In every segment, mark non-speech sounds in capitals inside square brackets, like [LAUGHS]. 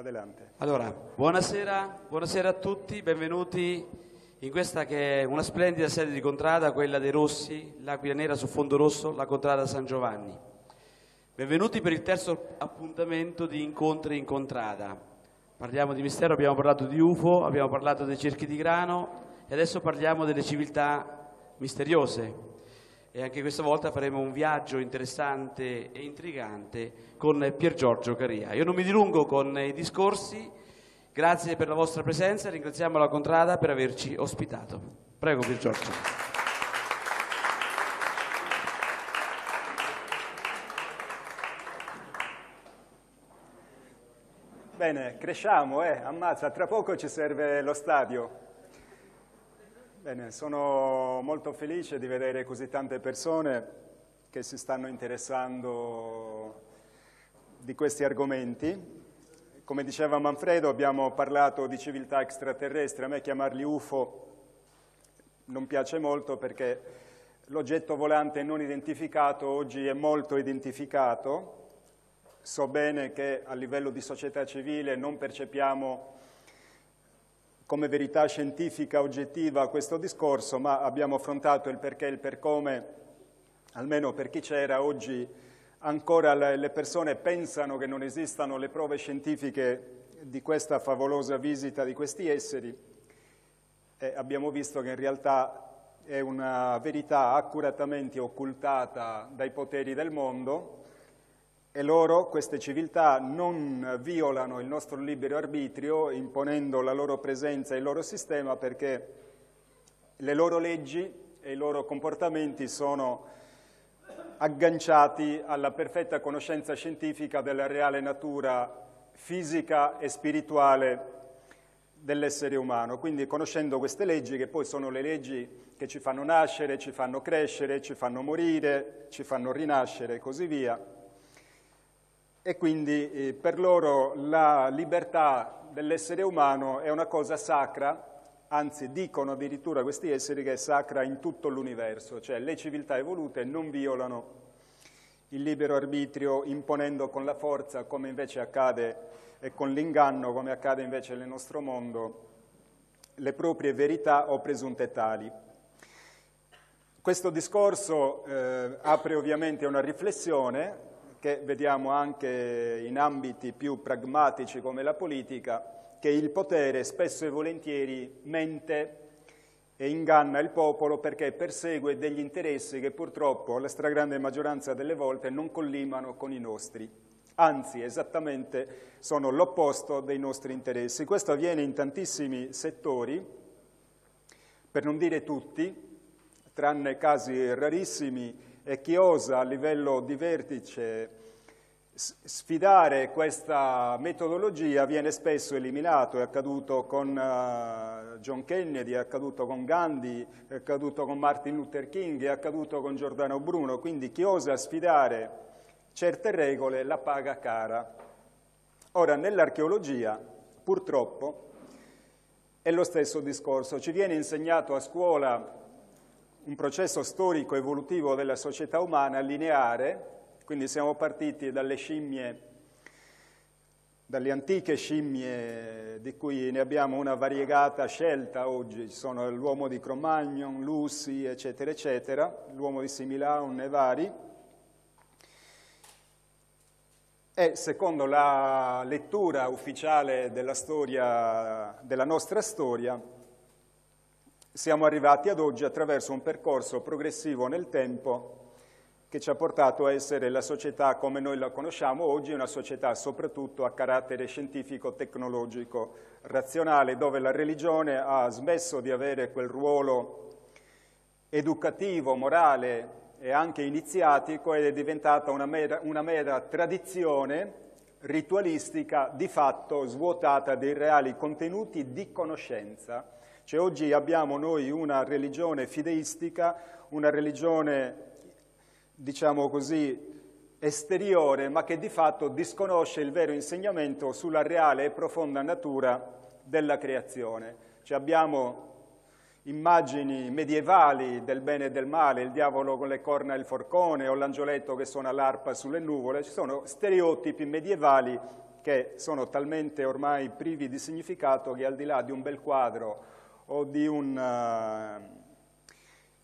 adelante. Allora, buonasera, buonasera a tutti, benvenuti in questa che è una splendida sede di contrada, quella dei Rossi, l'Aquila Nera su fondo rosso, la contrada San Giovanni. Benvenuti per il terzo appuntamento di Incontri in Contrada. Parliamo di mistero, abbiamo parlato di UFO, abbiamo parlato dei cerchi di grano e adesso parliamo delle civiltà misteriose. E anche questa volta faremo un viaggio interessante e intrigante con Pier Giorgio Caria. Io non mi dilungo con i discorsi, grazie per la vostra presenza, ringraziamo la Contrada per averci ospitato. Prego Pier Giorgio. Bene, cresciamo, eh, ammazza, tra poco ci serve lo stadio. Bene, sono molto felice di vedere così tante persone che si stanno interessando di questi argomenti. Come diceva Manfredo, abbiamo parlato di civiltà extraterrestri, a me chiamarli UFO non piace molto perché l'oggetto volante non identificato oggi è molto identificato, so bene che a livello di società civile non percepiamo come verità scientifica oggettiva questo discorso, ma abbiamo affrontato il perché e il per come, almeno per chi c'era oggi ancora le persone pensano che non esistano le prove scientifiche di questa favolosa visita di questi esseri. E abbiamo visto che in realtà è una verità accuratamente occultata dai poteri del mondo e loro, queste civiltà, non violano il nostro libero arbitrio imponendo la loro presenza e il loro sistema perché le loro leggi e i loro comportamenti sono agganciati alla perfetta conoscenza scientifica della reale natura fisica e spirituale dell'essere umano. Quindi conoscendo queste leggi, che poi sono le leggi che ci fanno nascere, ci fanno crescere, ci fanno morire, ci fanno rinascere e così via, e quindi eh, per loro la libertà dell'essere umano è una cosa sacra, anzi dicono addirittura questi esseri che è sacra in tutto l'universo, cioè le civiltà evolute non violano il libero arbitrio imponendo con la forza, come invece accade, e con l'inganno, come accade invece nel nostro mondo, le proprie verità o presunte tali. Questo discorso eh, apre ovviamente una riflessione che vediamo anche in ambiti più pragmatici come la politica, che il potere spesso e volentieri mente e inganna il popolo perché persegue degli interessi che purtroppo la stragrande maggioranza delle volte non collimano con i nostri, anzi esattamente sono l'opposto dei nostri interessi. Questo avviene in tantissimi settori, per non dire tutti, tranne casi rarissimi e chi osa a livello di vertice sfidare questa metodologia viene spesso eliminato, è accaduto con uh, John Kennedy, è accaduto con Gandhi, è accaduto con Martin Luther King, è accaduto con Giordano Bruno, quindi chi osa sfidare certe regole la paga cara. Ora, nell'archeologia, purtroppo, è lo stesso discorso, ci viene insegnato a scuola un processo storico evolutivo della società umana lineare, quindi siamo partiti dalle scimmie, dalle antiche scimmie di cui ne abbiamo una variegata scelta oggi, ci sono l'uomo di Cro-Magnon, Lucy, eccetera, eccetera, l'uomo di Similaun e vari, e secondo la lettura ufficiale della, storia, della nostra storia, siamo arrivati ad oggi attraverso un percorso progressivo nel tempo che ci ha portato a essere la società come noi la conosciamo oggi, una società soprattutto a carattere scientifico, tecnologico, razionale, dove la religione ha smesso di avere quel ruolo educativo, morale e anche iniziatico ed è diventata una mera, una mera tradizione ritualistica di fatto svuotata dei reali contenuti di conoscenza. Cioè oggi abbiamo noi una religione fideistica, una religione diciamo così, esteriore, ma che di fatto disconosce il vero insegnamento sulla reale e profonda natura della creazione. Cioè abbiamo immagini medievali del bene e del male, il diavolo con le corna e il forcone o l'angioletto che suona l'arpa sulle nuvole, ci sono stereotipi medievali che sono talmente ormai privi di significato che al di là di un bel quadro o di, un, uh,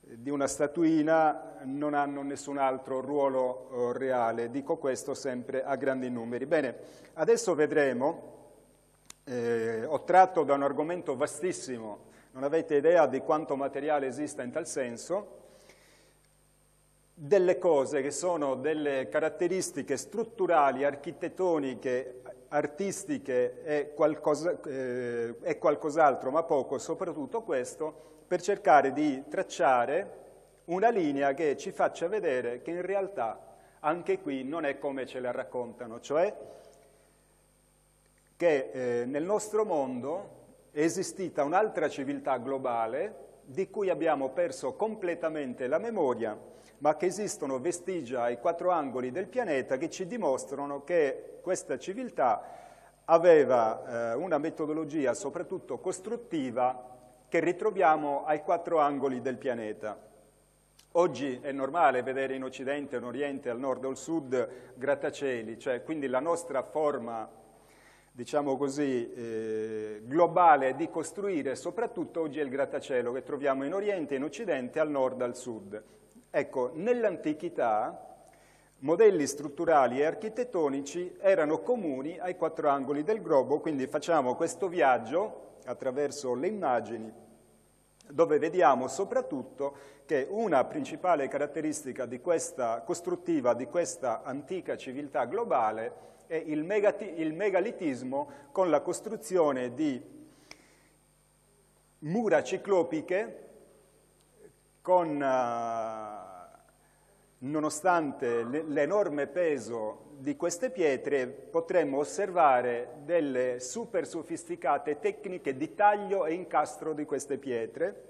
di una statuina non hanno nessun altro ruolo uh, reale. Dico questo sempre a grandi numeri. Bene, adesso vedremo, eh, ho tratto da un argomento vastissimo, non avete idea di quanto materiale esista in tal senso, delle cose che sono delle caratteristiche strutturali, architettoniche, artistiche e, qualcosa, eh, e qualcos'altro, ma poco, soprattutto questo, per cercare di tracciare una linea che ci faccia vedere che in realtà anche qui non è come ce la raccontano, cioè che eh, nel nostro mondo è esistita un'altra civiltà globale di cui abbiamo perso completamente la memoria ma che esistono vestigia ai quattro angoli del pianeta che ci dimostrano che questa civiltà aveva eh, una metodologia soprattutto costruttiva che ritroviamo ai quattro angoli del pianeta. Oggi è normale vedere in Occidente, in Oriente, al nord o al sud grattacieli, cioè quindi la nostra forma, diciamo così, eh, globale di costruire, soprattutto oggi è il grattacielo che troviamo in Oriente, in Occidente, al nord al sud. Ecco, nell'antichità modelli strutturali e architettonici erano comuni ai quattro angoli del globo, quindi facciamo questo viaggio attraverso le immagini dove vediamo soprattutto che una principale caratteristica di questa, costruttiva di questa antica civiltà globale è il, il megalitismo con la costruzione di mura ciclopiche con uh, nonostante l'enorme peso di queste pietre, potremmo osservare delle super sofisticate tecniche di taglio e incastro di queste pietre,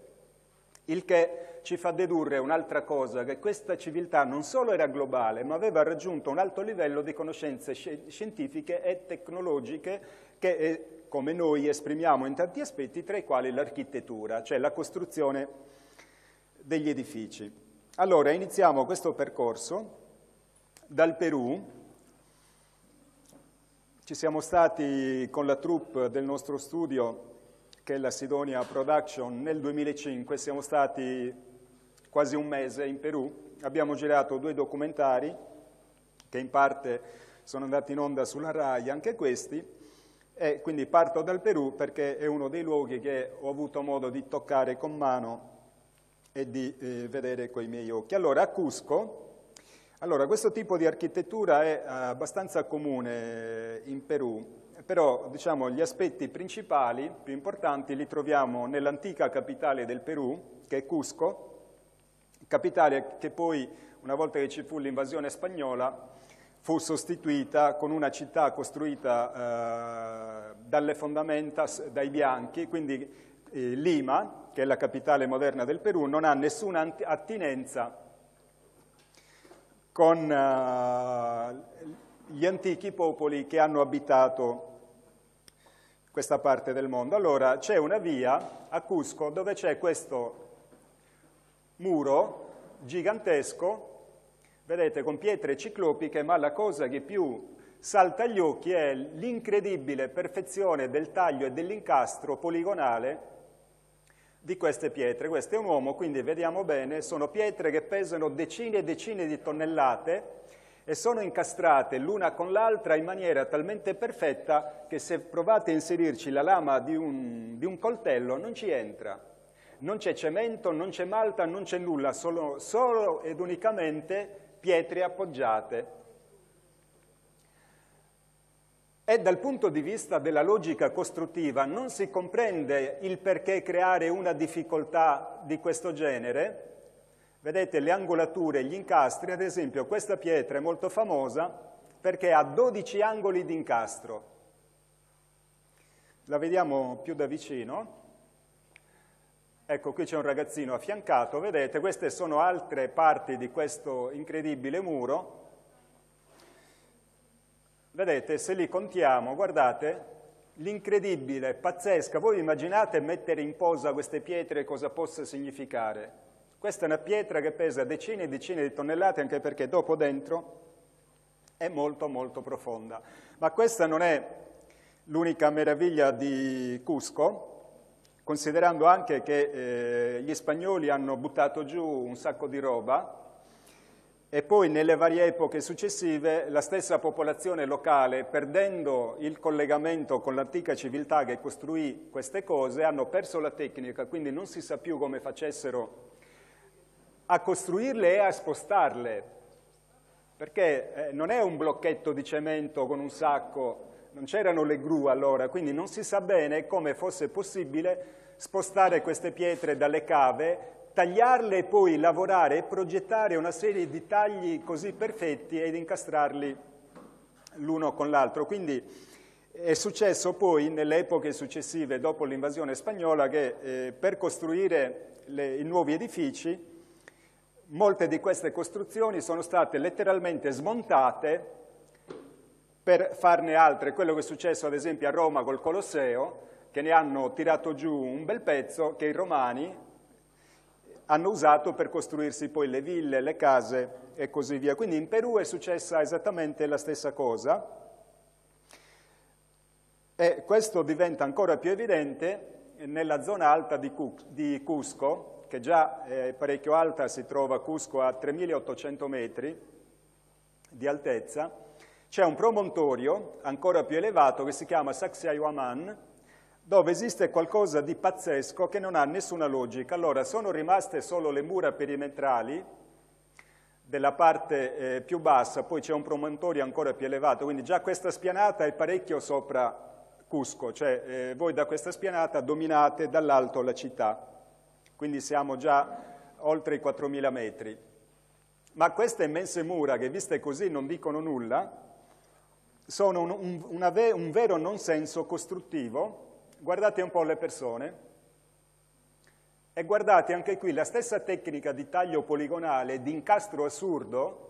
il che ci fa dedurre un'altra cosa, che questa civiltà non solo era globale, ma aveva raggiunto un alto livello di conoscenze scientifiche e tecnologiche che, eh, come noi esprimiamo in tanti aspetti, tra i quali l'architettura, cioè la costruzione degli edifici. Allora, iniziamo questo percorso dal Perù. Ci siamo stati con la troupe del nostro studio, che è la Sidonia Production, nel 2005, siamo stati quasi un mese in Perù, abbiamo girato due documentari che in parte sono andati in onda sulla RAI, anche questi, e quindi parto dal Perù perché è uno dei luoghi che ho avuto modo di toccare con mano e di eh, vedere coi miei occhi. Allora, a Cusco, allora, questo tipo di architettura è abbastanza comune eh, in Perù, però diciamo, gli aspetti principali, più importanti, li troviamo nell'antica capitale del Perù, che è Cusco, capitale che poi, una volta che ci fu l'invasione spagnola, fu sostituita con una città costruita eh, dalle fondamenta dai bianchi, quindi eh, Lima, che è la capitale moderna del Perù, non ha nessuna attinenza con uh, gli antichi popoli che hanno abitato questa parte del mondo. Allora c'è una via a Cusco dove c'è questo muro gigantesco, vedete, con pietre ciclopiche, ma la cosa che più salta agli occhi è l'incredibile perfezione del taglio e dell'incastro poligonale di queste pietre. Questo è un uomo, quindi vediamo bene, sono pietre che pesano decine e decine di tonnellate e sono incastrate l'una con l'altra in maniera talmente perfetta che se provate a inserirci la lama di un, di un coltello non ci entra. Non c'è cemento, non c'è malta, non c'è nulla, solo, solo ed unicamente pietre appoggiate. E dal punto di vista della logica costruttiva non si comprende il perché creare una difficoltà di questo genere. Vedete le angolature, gli incastri, ad esempio questa pietra è molto famosa perché ha 12 angoli di incastro. La vediamo più da vicino. Ecco, qui c'è un ragazzino affiancato, vedete, queste sono altre parti di questo incredibile muro Vedete, se li contiamo, guardate, l'incredibile, pazzesca, voi immaginate mettere in posa queste pietre cosa possa significare? Questa è una pietra che pesa decine e decine di tonnellate, anche perché dopo dentro è molto molto profonda. Ma questa non è l'unica meraviglia di Cusco, considerando anche che eh, gli spagnoli hanno buttato giù un sacco di roba e poi nelle varie epoche successive la stessa popolazione locale, perdendo il collegamento con l'antica civiltà che costruì queste cose, hanno perso la tecnica, quindi non si sa più come facessero a costruirle e a spostarle, perché eh, non è un blocchetto di cemento con un sacco, non c'erano le gru allora, quindi non si sa bene come fosse possibile spostare queste pietre dalle cave tagliarle e poi lavorare e progettare una serie di tagli così perfetti ed incastrarli l'uno con l'altro. Quindi è successo poi nelle epoche successive, dopo l'invasione spagnola, che eh, per costruire le, i nuovi edifici, molte di queste costruzioni sono state letteralmente smontate per farne altre. Quello che è successo ad esempio a Roma col Colosseo, che ne hanno tirato giù un bel pezzo che i romani hanno usato per costruirsi poi le ville, le case e così via. Quindi in Perù è successa esattamente la stessa cosa e questo diventa ancora più evidente nella zona alta di Cusco, che già è parecchio alta, si trova Cusco a 3.800 metri di altezza, c'è un promontorio ancora più elevato che si chiama Sacsayhuaman, dove esiste qualcosa di pazzesco che non ha nessuna logica. Allora, sono rimaste solo le mura perimetrali della parte eh, più bassa, poi c'è un promontorio ancora più elevato, quindi già questa spianata è parecchio sopra Cusco, cioè eh, voi da questa spianata dominate dall'alto la città, quindi siamo già oltre i 4.000 metri. Ma queste immense mura, che viste così non dicono nulla, sono un, un, una, un vero non senso costruttivo guardate un po' le persone e guardate anche qui la stessa tecnica di taglio poligonale, di incastro assurdo,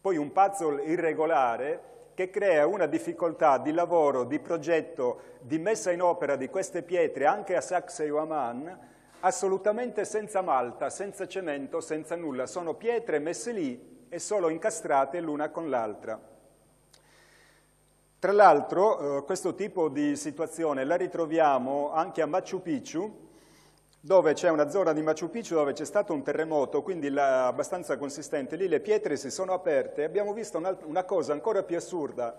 poi un puzzle irregolare che crea una difficoltà di lavoro, di progetto, di messa in opera di queste pietre anche a Saxe-Oman, assolutamente senza malta, senza cemento, senza nulla. Sono pietre messe lì e solo incastrate l'una con l'altra. Tra l'altro eh, questo tipo di situazione la ritroviamo anche a Machu Picchu, dove c'è una zona di Machu Picchu dove c'è stato un terremoto, quindi la, abbastanza consistente, lì le pietre si sono aperte e abbiamo visto una, una cosa ancora più assurda.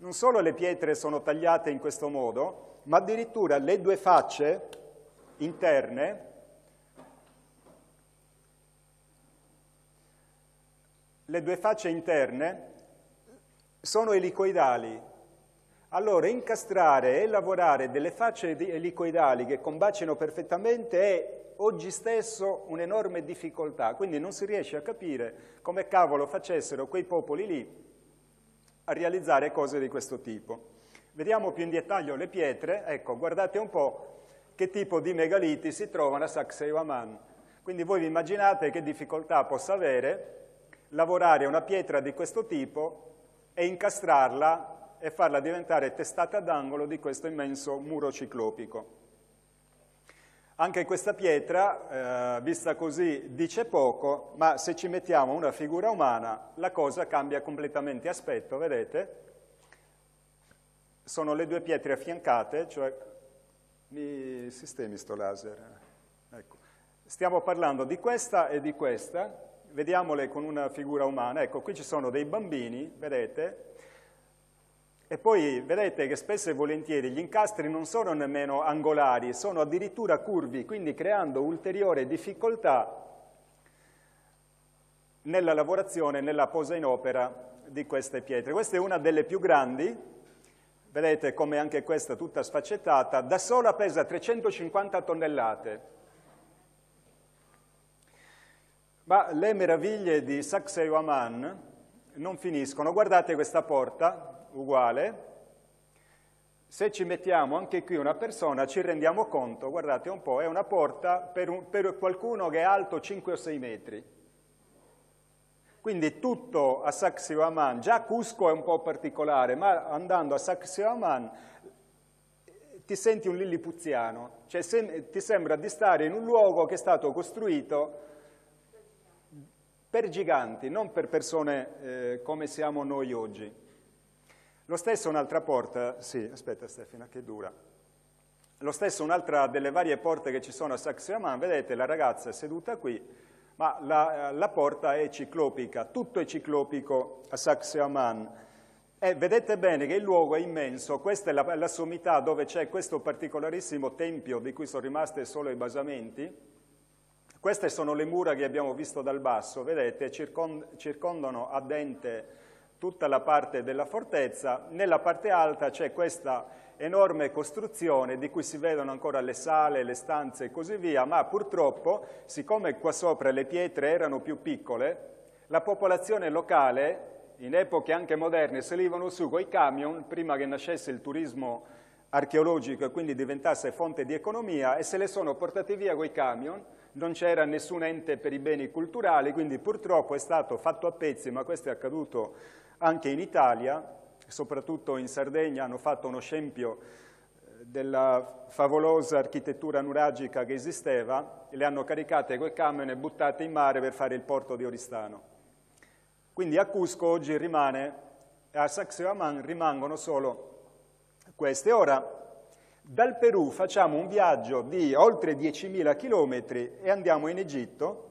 Non solo le pietre sono tagliate in questo modo, ma addirittura le due facce interne le due facce interne sono elicoidali, allora, incastrare e lavorare delle facce elicoidali che combaciano perfettamente è oggi stesso un'enorme difficoltà, quindi non si riesce a capire come cavolo facessero quei popoli lì a realizzare cose di questo tipo. Vediamo più in dettaglio le pietre, ecco, guardate un po' che tipo di megaliti si trovano a Sacsayhuaman. Quindi voi vi immaginate che difficoltà possa avere lavorare una pietra di questo tipo e incastrarla e farla diventare testata d'angolo di questo immenso muro ciclopico. Anche questa pietra, eh, vista così, dice poco, ma se ci mettiamo una figura umana, la cosa cambia completamente aspetto, vedete? Sono le due pietre affiancate, cioè mi sistemi sto laser. Ecco. Stiamo parlando di questa e di questa, vediamole con una figura umana. Ecco, qui ci sono dei bambini, vedete? E poi vedete che spesso e volentieri gli incastri non sono nemmeno angolari, sono addirittura curvi, quindi creando ulteriore difficoltà nella lavorazione, nella posa in opera di queste pietre. Questa è una delle più grandi, vedete come anche questa tutta sfaccettata, da sola pesa 350 tonnellate. Ma le meraviglie di Sacsayhuaman non finiscono. Guardate questa porta, uguale, se ci mettiamo anche qui una persona ci rendiamo conto, guardate un po', è una porta per, un, per qualcuno che è alto 5 o 6 metri. Quindi tutto a Sacsayhuaman, già Cusco è un po' particolare, ma andando a Sacsayhuaman ti senti un lillipuziano, cioè sem ti sembra di stare in un luogo che è stato costruito per giganti, non per persone eh, come siamo noi oggi. Lo stesso un'altra porta, sì, aspetta Stefano, che dura. Lo stesso un'altra delle varie porte che ci sono a Saxe-Aman, vedete la ragazza è seduta qui, ma la, la porta è ciclopica, tutto è ciclopico a Saxe-Aman. E vedete bene che il luogo è immenso, questa è la, la sommità dove c'è questo particolarissimo tempio di cui sono rimaste solo i basamenti. Queste sono le mura che abbiamo visto dal basso, vedete, circond circondano a dente tutta la parte della fortezza. Nella parte alta c'è questa enorme costruzione di cui si vedono ancora le sale, le stanze e così via, ma purtroppo, siccome qua sopra le pietre erano più piccole, la popolazione locale in epoche anche moderne salivano su con i camion prima che nascesse il turismo archeologico e quindi diventasse fonte di economia e se le sono portate via con i camion, non c'era nessun ente per i beni culturali, quindi purtroppo è stato fatto a pezzi, ma questo è accaduto anche in Italia, soprattutto in Sardegna hanno fatto uno scempio eh, della favolosa architettura nuragica che esisteva, le hanno caricate col camion e buttate in mare per fare il porto di Oristano. Quindi a Cusco oggi rimane, a Sacsayhuaman rimangono solo queste. Ora, dal Perù facciamo un viaggio di oltre 10.000 chilometri e andiamo in Egitto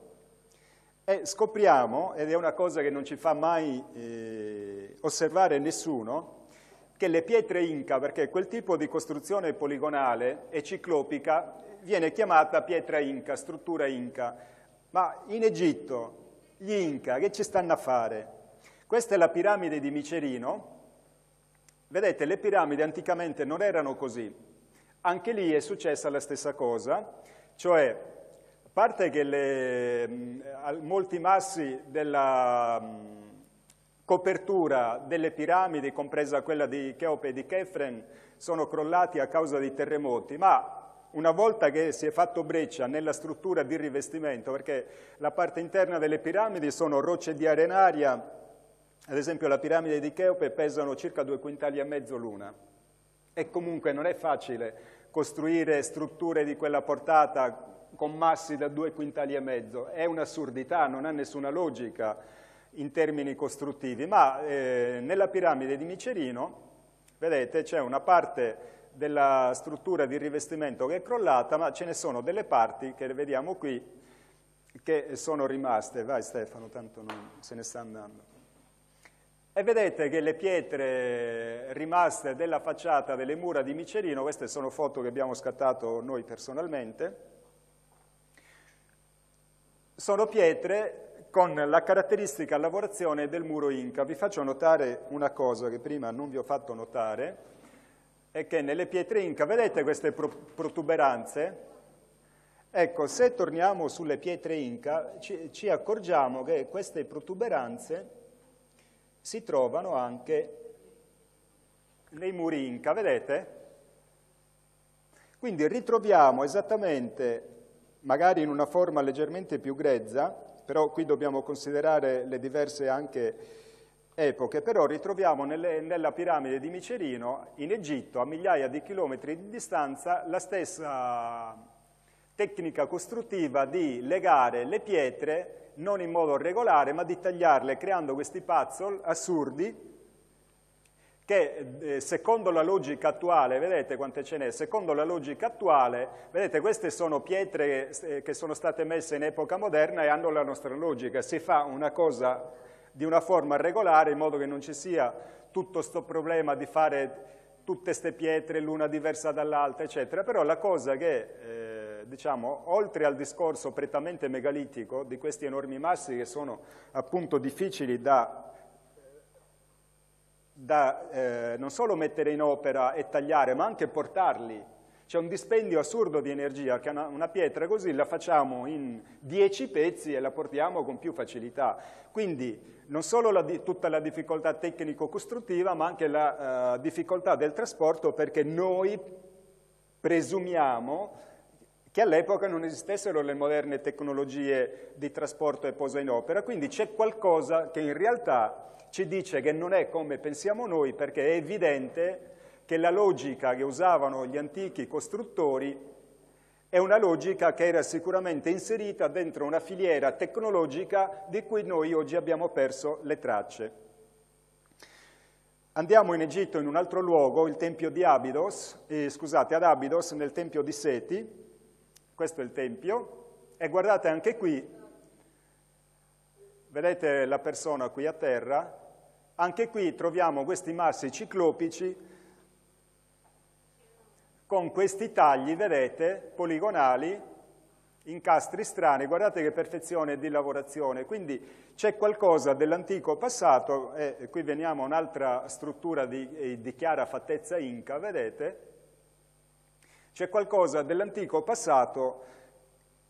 e scopriamo, ed è una cosa che non ci fa mai eh, osservare nessuno, che le pietre inca, perché quel tipo di costruzione poligonale e ciclopica viene chiamata pietra inca, struttura inca, ma in Egitto gli Inca, che ci stanno a fare? Questa è la piramide di Micerino. Vedete, le piramidi anticamente non erano così. Anche lì è successa la stessa cosa, cioè, parte che le, molti massi della copertura delle piramidi, compresa quella di Cheope e di Kefren, sono crollati a causa di terremoti, ma una volta che si è fatto breccia nella struttura di rivestimento, perché la parte interna delle piramidi sono rocce di arenaria, ad esempio la piramide di Cheope pesano circa due quintali e mezzo l'una, e comunque non è facile costruire strutture di quella portata con massi da due quintali e mezzo, è un'assurdità, non ha nessuna logica in termini costruttivi, ma eh, nella piramide di Micerino, vedete, c'è una parte della struttura di rivestimento che è crollata, ma ce ne sono delle parti che vediamo qui che sono rimaste. Vai Stefano, tanto non se ne sta andando. E vedete che le pietre rimaste della facciata delle mura di Micerino, queste sono foto che abbiamo scattato noi personalmente, sono pietre con la caratteristica lavorazione del muro Inca. Vi faccio notare una cosa che prima non vi ho fatto notare, è che nelle pietre inca, vedete queste protuberanze? Ecco, se torniamo sulle pietre inca, ci, ci accorgiamo che queste protuberanze si trovano anche nei muri inca, vedete? Quindi ritroviamo esattamente, magari in una forma leggermente più grezza, però qui dobbiamo considerare le diverse anche epoche, però ritroviamo nelle, nella piramide di Micerino, in Egitto, a migliaia di chilometri di distanza, la stessa tecnica costruttiva di legare le pietre non in modo regolare, ma di tagliarle creando questi puzzle assurdi che eh, secondo la logica attuale, vedete quante ce n'è, secondo la logica attuale, vedete queste sono pietre eh, che sono state messe in epoca moderna e hanno la nostra logica, si fa una cosa di una forma regolare in modo che non ci sia tutto questo problema di fare tutte queste pietre l'una diversa dall'altra, eccetera. Però la cosa che, eh, diciamo, oltre al discorso prettamente megalitico di questi enormi massi che sono appunto difficili da, da eh, non solo mettere in opera e tagliare, ma anche portarli c'è un dispendio assurdo di energia, che una, una pietra così la facciamo in dieci pezzi e la portiamo con più facilità. Quindi non solo la, tutta la difficoltà tecnico-costruttiva, ma anche la uh, difficoltà del trasporto, perché noi presumiamo che all'epoca non esistessero le moderne tecnologie di trasporto e posa in opera, quindi c'è qualcosa che in realtà ci dice che non è come pensiamo noi, perché è evidente che la logica che usavano gli antichi costruttori È una logica che era sicuramente inserita dentro una filiera tecnologica di cui noi oggi abbiamo perso le tracce. Andiamo in Egitto in un altro luogo, il tempio di Abydos, eh, scusate, ad Abydos, nel tempio di Seti, questo è il tempio, e guardate anche qui, vedete la persona qui a terra, anche qui troviamo questi massi ciclopici con questi tagli, vedete, poligonali, incastri strani, guardate che perfezione di lavorazione, quindi c'è qualcosa dell'antico passato, e qui veniamo a un'altra struttura di, eh, di chiara fattezza inca, vedete, c'è qualcosa dell'antico passato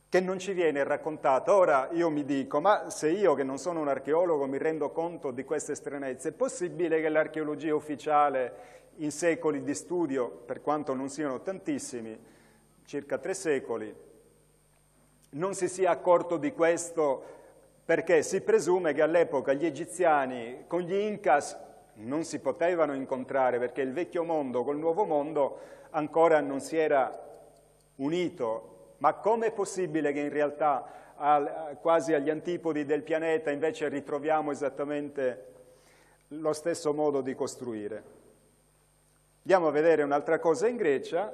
che non ci viene raccontato. Ora io mi dico, ma se io che non sono un archeologo mi rendo conto di queste stranezze, è possibile che l'archeologia ufficiale in secoli di studio, per quanto non siano tantissimi, circa tre secoli, non si sia accorto di questo perché si presume che all'epoca gli egiziani con gli Incas non si potevano incontrare perché il vecchio mondo col nuovo mondo ancora non si era unito. Ma com'è possibile che in realtà al, quasi agli antipodi del pianeta invece ritroviamo esattamente lo stesso modo di costruire? Andiamo a vedere un'altra cosa in Grecia,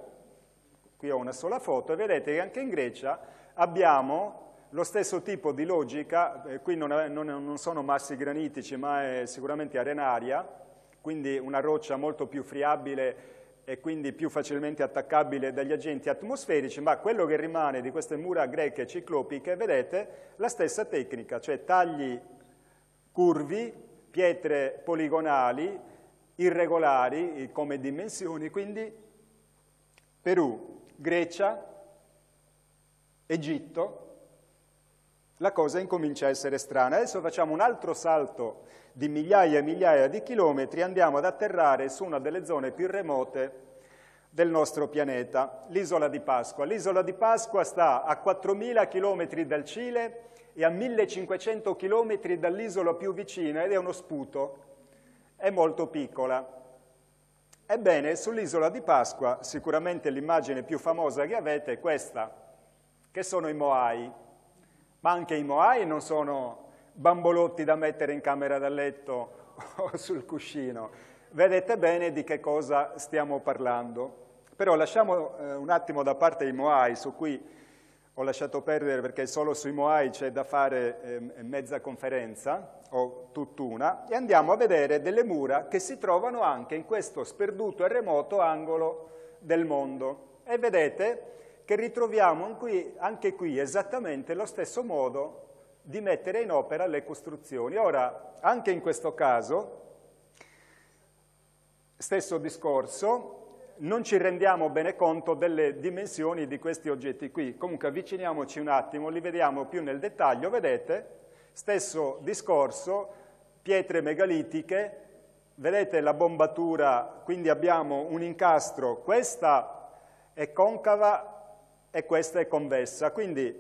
qui ho una sola foto, e vedete che anche in Grecia abbiamo lo stesso tipo di logica, eh, qui non, non, non, sono massi granitici ma è sicuramente arenaria, quindi una roccia molto più friabile e quindi più facilmente attaccabile dagli agenti atmosferici, ma quello che rimane di queste mura greche ciclopiche, vedete, la stessa tecnica, cioè tagli curvi, pietre poligonali, irregolari come dimensioni, quindi Perù, Grecia, Egitto, la cosa incomincia a essere strana. Adesso facciamo un altro salto di migliaia e migliaia di chilometri, andiamo ad atterrare su una delle zone più remote del nostro pianeta, l'isola di Pasqua. L'isola di Pasqua sta a 4.000 chilometri dal Cile e a 1.500 chilometri dall'isola più vicina ed è uno sputo è molto piccola. Ebbene, sull'isola di Pasqua, sicuramente l'immagine più famosa che avete è questa, che sono i Moai. Ma anche i Moai non sono bambolotti da mettere in camera da letto [LAUGHS] o sul cuscino. Vedete bene di che cosa stiamo parlando. Però lasciamo eh, un attimo da parte i Moai, su cui ho lasciato perdere perché solo sui Moai c'è da fare eh, mezza conferenza, o tutt'una, e andiamo a vedere delle mura che si trovano anche in questo sperduto e remoto angolo del mondo. E vedete che ritroviamo anche qui esattamente lo stesso modo di mettere in opera le costruzioni. Ora, anche in questo caso, stesso discorso, non ci rendiamo bene conto delle dimensioni di questi oggetti qui. Comunque avviciniamoci un attimo, li vediamo più nel dettaglio, vedete? Stesso discorso, pietre megalitiche, vedete la bombatura, quindi abbiamo un incastro, questa è concava e questa è convessa, quindi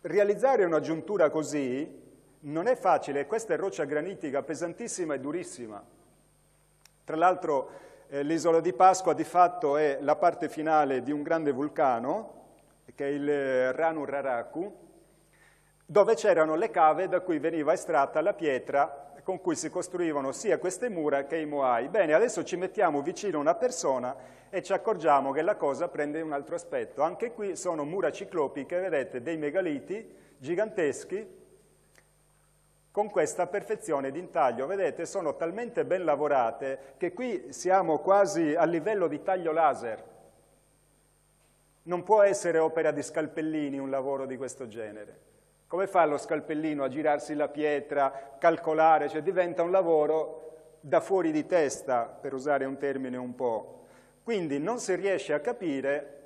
realizzare una giuntura così non è facile, questa è roccia granitica pesantissima e durissima. Tra l'altro eh, l'isola di Pasqua di fatto è la parte finale di un grande vulcano, che è il eh, Ranu Raraku, dove c'erano le cave da cui veniva estratta la pietra con cui si costruivano sia queste mura che i Moai. Bene, adesso ci mettiamo vicino una persona e ci accorgiamo che la cosa prende un altro aspetto. Anche qui sono mura ciclopiche, vedete, dei megaliti giganteschi con questa perfezione d'intaglio. Vedete, sono talmente ben lavorate che qui siamo quasi a livello di taglio laser. Non può essere opera di scalpellini un lavoro di questo genere. Come fa lo scalpellino a girarsi la pietra, calcolare? Cioè diventa un lavoro da fuori di testa, per usare un termine un po'. Quindi non si riesce a capire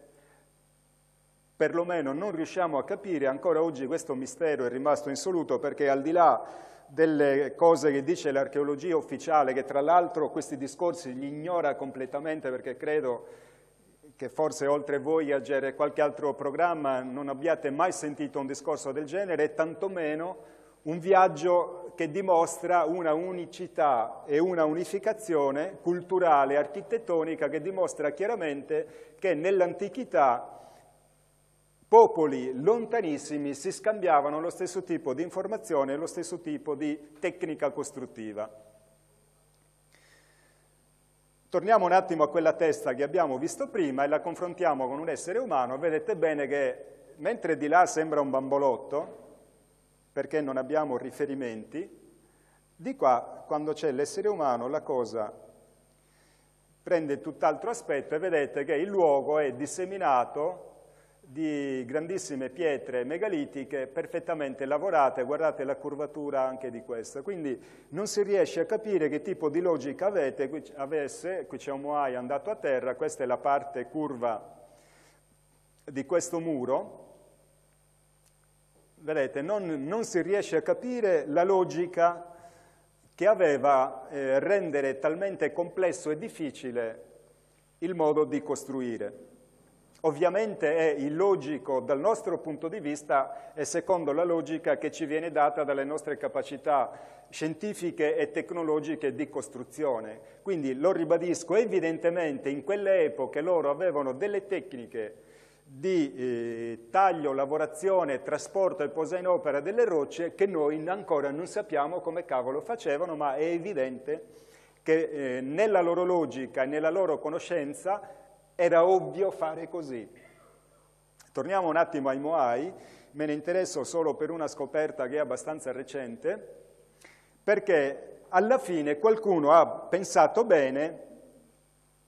perlomeno non riusciamo a capire, ancora oggi questo mistero è rimasto insoluto perché al di là delle cose che dice l'archeologia ufficiale, che tra l'altro questi discorsi li ignora completamente perché credo che forse oltre Voyager e qualche altro programma non abbiate mai sentito un discorso del genere e tantomeno un viaggio che dimostra una unicità e una unificazione culturale, architettonica, che dimostra chiaramente che nell'antichità popoli lontanissimi si scambiavano lo stesso tipo di informazione e lo stesso tipo di tecnica costruttiva. Torniamo un attimo a quella testa che abbiamo visto prima e la confrontiamo con un essere umano, vedete bene che mentre di là sembra un bambolotto, perché non abbiamo riferimenti, di qua, quando c'è l'essere umano, la cosa prende tutt'altro aspetto e vedete che il luogo è disseminato di grandissime pietre megalitiche perfettamente lavorate, guardate la curvatura anche di questa, quindi non si riesce a capire che tipo di logica avete, qui, avesse, qui c'è un Moai andato a terra, questa è la parte curva di questo muro, vedete, non, non si riesce a capire la logica che aveva eh, rendere talmente complesso e difficile il modo di costruire. Ovviamente è illogico dal nostro punto di vista e secondo la logica che ci viene data dalle nostre capacità scientifiche e tecnologiche di costruzione. Quindi lo ribadisco, evidentemente in quelle epoche loro avevano delle tecniche di eh, taglio, lavorazione, trasporto e posa in opera delle rocce che noi ancora non sappiamo come cavolo facevano, ma è evidente che eh, nella loro logica e nella loro conoscenza era ovvio fare così. Torniamo un attimo ai Moai, me ne interesso solo per una scoperta che è abbastanza recente, perché alla fine qualcuno ha pensato bene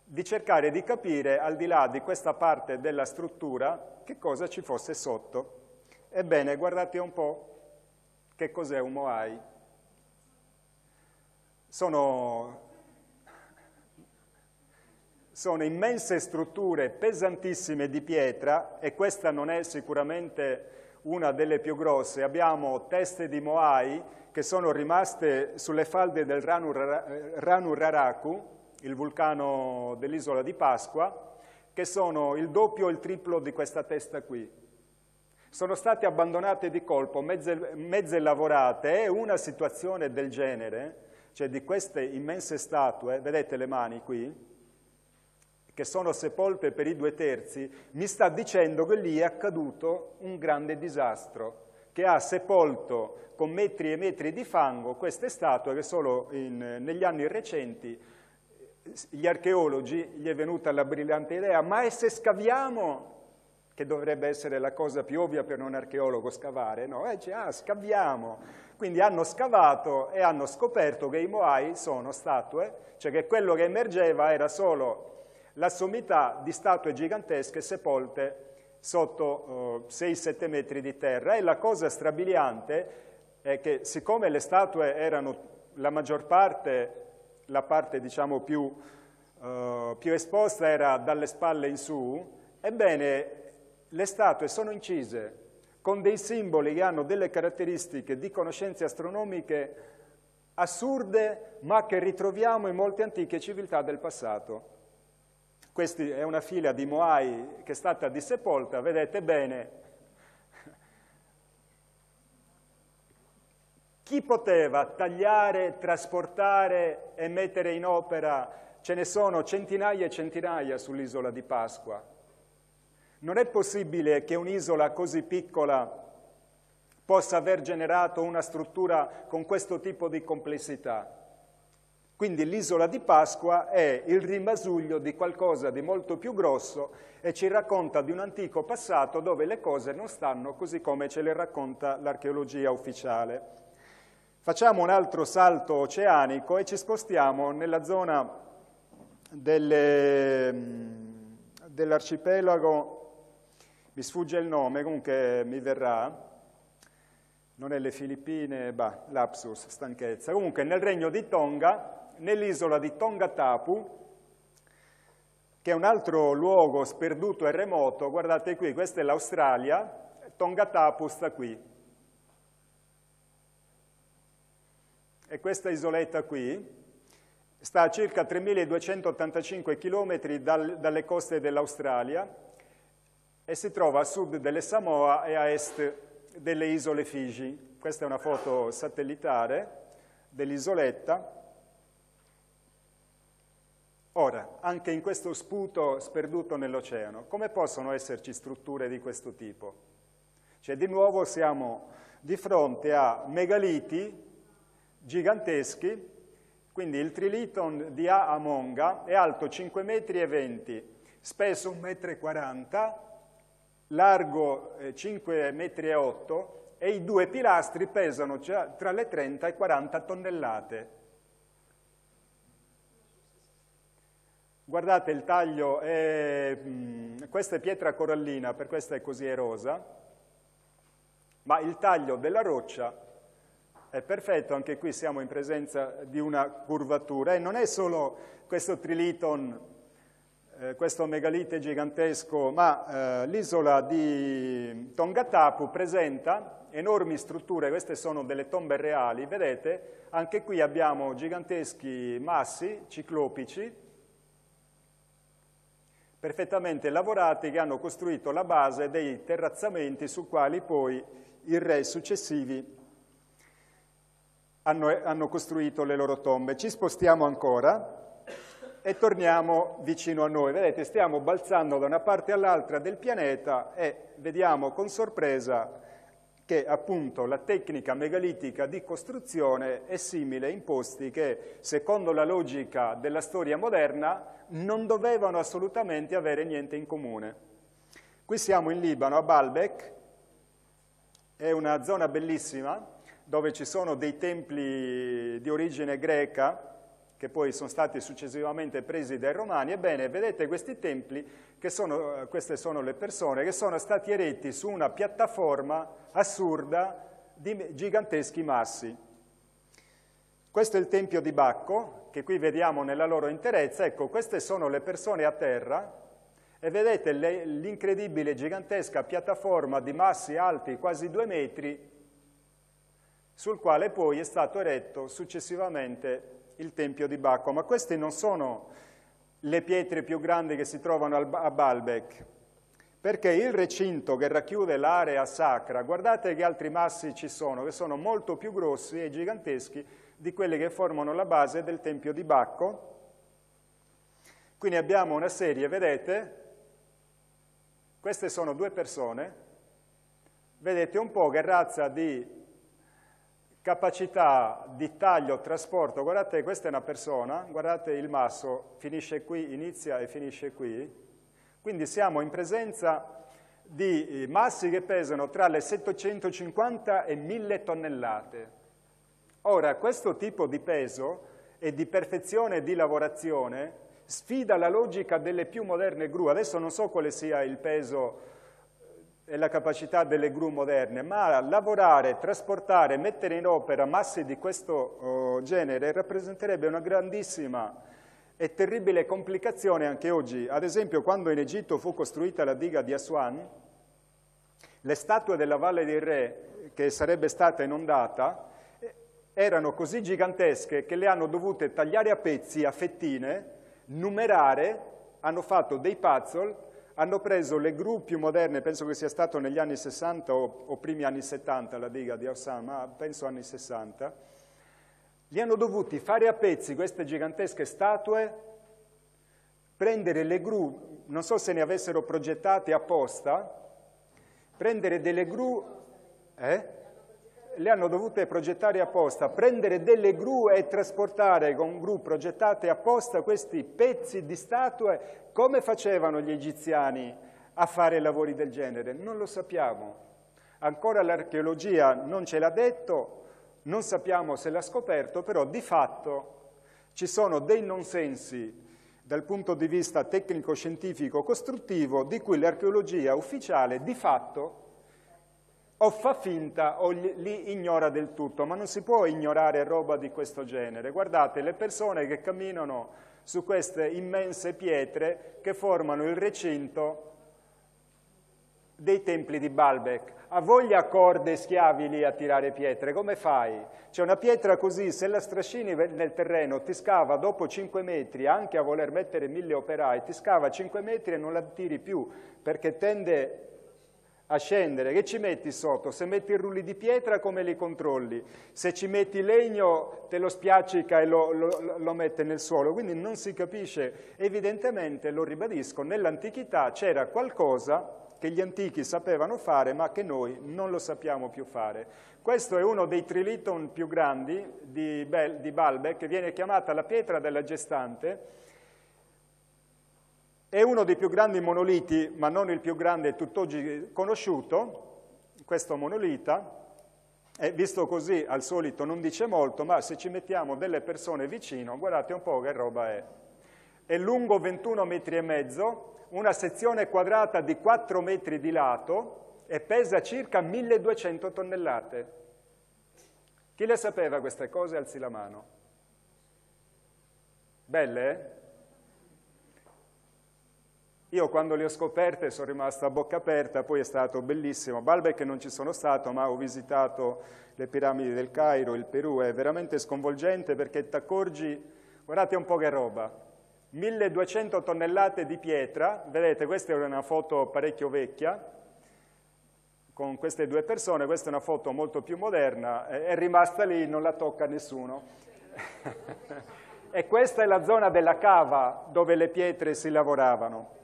di cercare di capire, al di là di questa parte della struttura, che cosa ci fosse sotto. Ebbene, guardate un po' che cos'è un Moai. Sono sono immense strutture pesantissime di pietra e questa non è sicuramente una delle più grosse. Abbiamo teste di Moai che sono rimaste sulle falde del Ranu, Ranu Raraku, il vulcano dell'isola di Pasqua, che sono il doppio o il triplo di questa testa qui. Sono state abbandonate di colpo, mezze, mezze lavorate, e una situazione del genere, cioè di queste immense statue, vedete le mani qui, che sono sepolte per i due terzi, mi sta dicendo che lì è accaduto un grande disastro, che ha sepolto con metri e metri di fango queste statue che solo in, negli anni recenti gli archeologi gli è venuta la brillante idea, ma e se scaviamo, che dovrebbe essere la cosa più ovvia per un archeologo scavare, no? E dice, ah, scaviamo. Quindi hanno scavato e hanno scoperto che i Moai sono statue, cioè che quello che emergeva era solo la sommità di statue gigantesche sepolte sotto eh, 6-7 metri di terra e la cosa strabiliante è che siccome le statue erano la maggior parte, la parte diciamo più, uh, più esposta era dalle spalle in su, ebbene le statue sono incise con dei simboli che hanno delle caratteristiche di conoscenze astronomiche assurde ma che ritroviamo in molte antiche civiltà del passato. Questa è una fila di Moai che è stata dissepolta, vedete bene. Chi poteva tagliare, trasportare e mettere in opera? Ce ne sono centinaia e centinaia sull'isola di Pasqua. Non è possibile che un'isola così piccola possa aver generato una struttura con questo tipo di complessità. Quindi l'isola di Pasqua è il rimasuglio di qualcosa di molto più grosso e ci racconta di un antico passato dove le cose non stanno così come ce le racconta l'archeologia ufficiale. Facciamo un altro salto oceanico e ci spostiamo nella zona dell'arcipelago, mi sfugge il nome, comunque mi verrà, non è le Filippine, bah, lapsus, stanchezza. Comunque nel regno di Tonga nell'isola di Tongatapu, che è un altro luogo sperduto e remoto. Guardate qui, questa è l'Australia, Tongatapu sta qui. E questa isoletta qui sta a circa 3.285 km dal, dalle coste dell'Australia e si trova a sud delle Samoa e a est delle isole Fiji. Questa è una foto satellitare dell'isoletta Ora, anche in questo sputo sperduto nell'oceano, come possono esserci strutture di questo tipo? Cioè, di nuovo siamo di fronte a megaliti giganteschi, quindi il triliton di A Amonga è alto 5,20 metri, spesso 1,40 m, largo 5,8 metri e i due pilastri pesano tra le 30 e 40 tonnellate. Guardate il taglio, è, questa è pietra corallina, per questo è così erosa, ma il taglio della roccia è perfetto, anche qui siamo in presenza di una curvatura e non è solo questo triliton, eh, questo megalite gigantesco, ma eh, l'isola di Tongatapu presenta enormi strutture, queste sono delle tombe reali, vedete, anche qui abbiamo giganteschi massi ciclopici, perfettamente lavorati che hanno costruito la base dei terrazzamenti su quali poi i re successivi hanno, hanno costruito le loro tombe. Ci spostiamo ancora e torniamo vicino a noi. Vedete, stiamo balzando da una parte all'altra del pianeta e vediamo con sorpresa che appunto la tecnica megalitica di costruzione è simile in posti che, secondo la logica della storia moderna, non dovevano assolutamente avere niente in comune. Qui siamo in Libano, a Baalbek, è una zona bellissima dove ci sono dei templi di origine greca che poi sono stati successivamente presi dai romani. Ebbene, vedete questi templi, sono, queste sono le persone, che sono stati eretti su una piattaforma assurda di giganteschi massi. Questo è il Tempio di Bacco, che qui vediamo nella loro interezza. Ecco, queste sono le persone a terra e vedete l'incredibile, gigantesca piattaforma di massi alti quasi due metri, sul quale poi è stato eretto successivamente il Tempio di Bacco, ma queste non sono le pietre più grandi che si trovano a Baalbek, perché il recinto che racchiude l'area sacra, guardate che altri massi ci sono, che sono molto più grossi e giganteschi di quelli che formano la base del Tempio di Bacco. Quindi abbiamo una serie, vedete, queste sono due persone, vedete un po' che razza di capacità di taglio, trasporto, guardate questa è una persona, guardate il masso, finisce qui, inizia e finisce qui, quindi siamo in presenza di eh, massi che pesano tra le 750 e 1000 tonnellate. Ora, questo tipo di peso e di perfezione di lavorazione sfida la logica delle più moderne gru. Adesso non so quale sia il peso e la capacità delle gru moderne, ma lavorare, trasportare, mettere in opera masse di questo oh, genere rappresenterebbe una grandissima e terribile complicazione anche oggi. Ad esempio, quando in Egitto fu costruita la diga di Aswan, le statue della Valle dei Re, che sarebbe stata inondata, erano così gigantesche che le hanno dovute tagliare a pezzi, a fettine, numerare, hanno fatto dei puzzle hanno preso le gru più moderne, penso che sia stato negli anni 60 o, o primi anni 70 la diga di Osama, penso anni 60, li hanno dovuti fare a pezzi queste gigantesche statue, prendere le gru, non so se ne avessero progettate apposta, prendere delle gru... Eh? Le hanno dovute progettare apposta, prendere delle gru e trasportare con gru progettate apposta questi pezzi di statue, come facevano gli egiziani a fare lavori del genere? Non lo sappiamo. Ancora l'archeologia non ce l'ha detto, non sappiamo se l'ha scoperto, però di fatto ci sono dei nonsensi dal punto di vista tecnico-scientifico-costruttivo di cui l'archeologia ufficiale di fatto o fa finta o li ignora del tutto, ma non si può ignorare roba di questo genere. Guardate, le persone che camminano su queste immense pietre che formano il recinto dei templi di Baalbek. A voglia corde schiavi lì a tirare pietre, come fai? C'è una pietra così, se la strascini nel terreno, ti scava dopo 5 metri, anche a voler mettere mille operai, ti scava 5 metri e non la tiri più, perché tende a scendere, che ci metti sotto? Se metti i rulli di pietra come li controlli? Se ci metti legno te lo spiaccica e lo, lo, lo mette nel suolo, quindi non si capisce. Evidentemente, lo ribadisco, nell'antichità c'era qualcosa che gli antichi sapevano fare ma che noi non lo sappiamo più fare. Questo è uno dei triliton più grandi di, Bel, di Balbec, che viene chiamata la pietra della gestante, è uno dei più grandi monoliti, ma non il più grande tutt'oggi conosciuto, questo monolita, e visto così al solito non dice molto, ma se ci mettiamo delle persone vicino, guardate un po' che roba è. È lungo 21 metri e mezzo, una sezione quadrata di 4 metri di lato e pesa circa 1200 tonnellate. Chi le sapeva queste cose? Alzi la mano. Belle, eh? Io quando le ho scoperte sono rimasto a bocca aperta, poi è stato bellissimo. Balbec non ci sono stato, ma ho visitato le piramidi del Cairo, il Perù, è veramente sconvolgente perché ti accorgi, guardate un po' che roba, 1200 tonnellate di pietra, vedete questa è una foto parecchio vecchia, con queste due persone, questa è una foto molto più moderna, è rimasta lì, non la tocca nessuno. [LAUGHS] e questa è la zona della cava dove le pietre si lavoravano.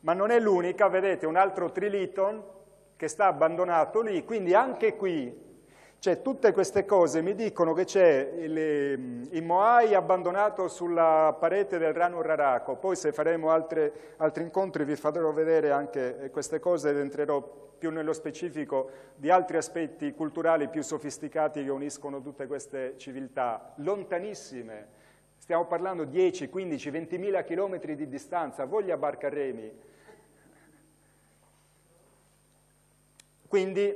Ma non è l'unica, vedete un altro triliton che sta abbandonato lì, quindi anche qui, cioè tutte queste cose. Mi dicono che c'è il, il, Moai abbandonato sulla parete del Rano Raraco, poi se faremo altre, altri incontri vi farò vedere anche queste cose ed entrerò più nello specifico di altri aspetti culturali più sofisticati che uniscono tutte queste civiltà, lontanissime, stiamo parlando 10, 15, 20 mila chilometri di distanza, voglia Barcarremi, Quindi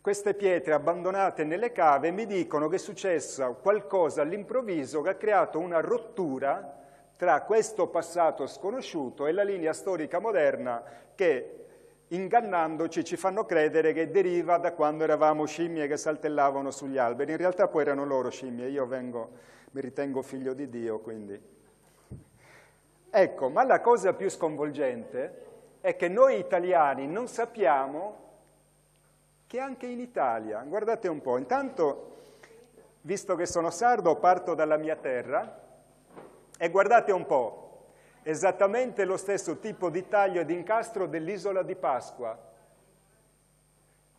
queste pietre abbandonate nelle cave mi dicono che è successo qualcosa all'improvviso che ha creato una rottura tra questo passato sconosciuto e la linea storica moderna che ingannandoci ci fanno credere che deriva da quando eravamo scimmie che saltellavano sugli alberi. In realtà poi erano loro scimmie, io vengo, mi ritengo figlio di Dio, quindi. Ecco, ma la cosa più sconvolgente è che noi italiani non sappiamo che anche in Italia, guardate un po', intanto, visto che sono sardo, parto dalla mia terra e guardate un po', esattamente lo stesso tipo di taglio e di incastro dell'isola di Pasqua.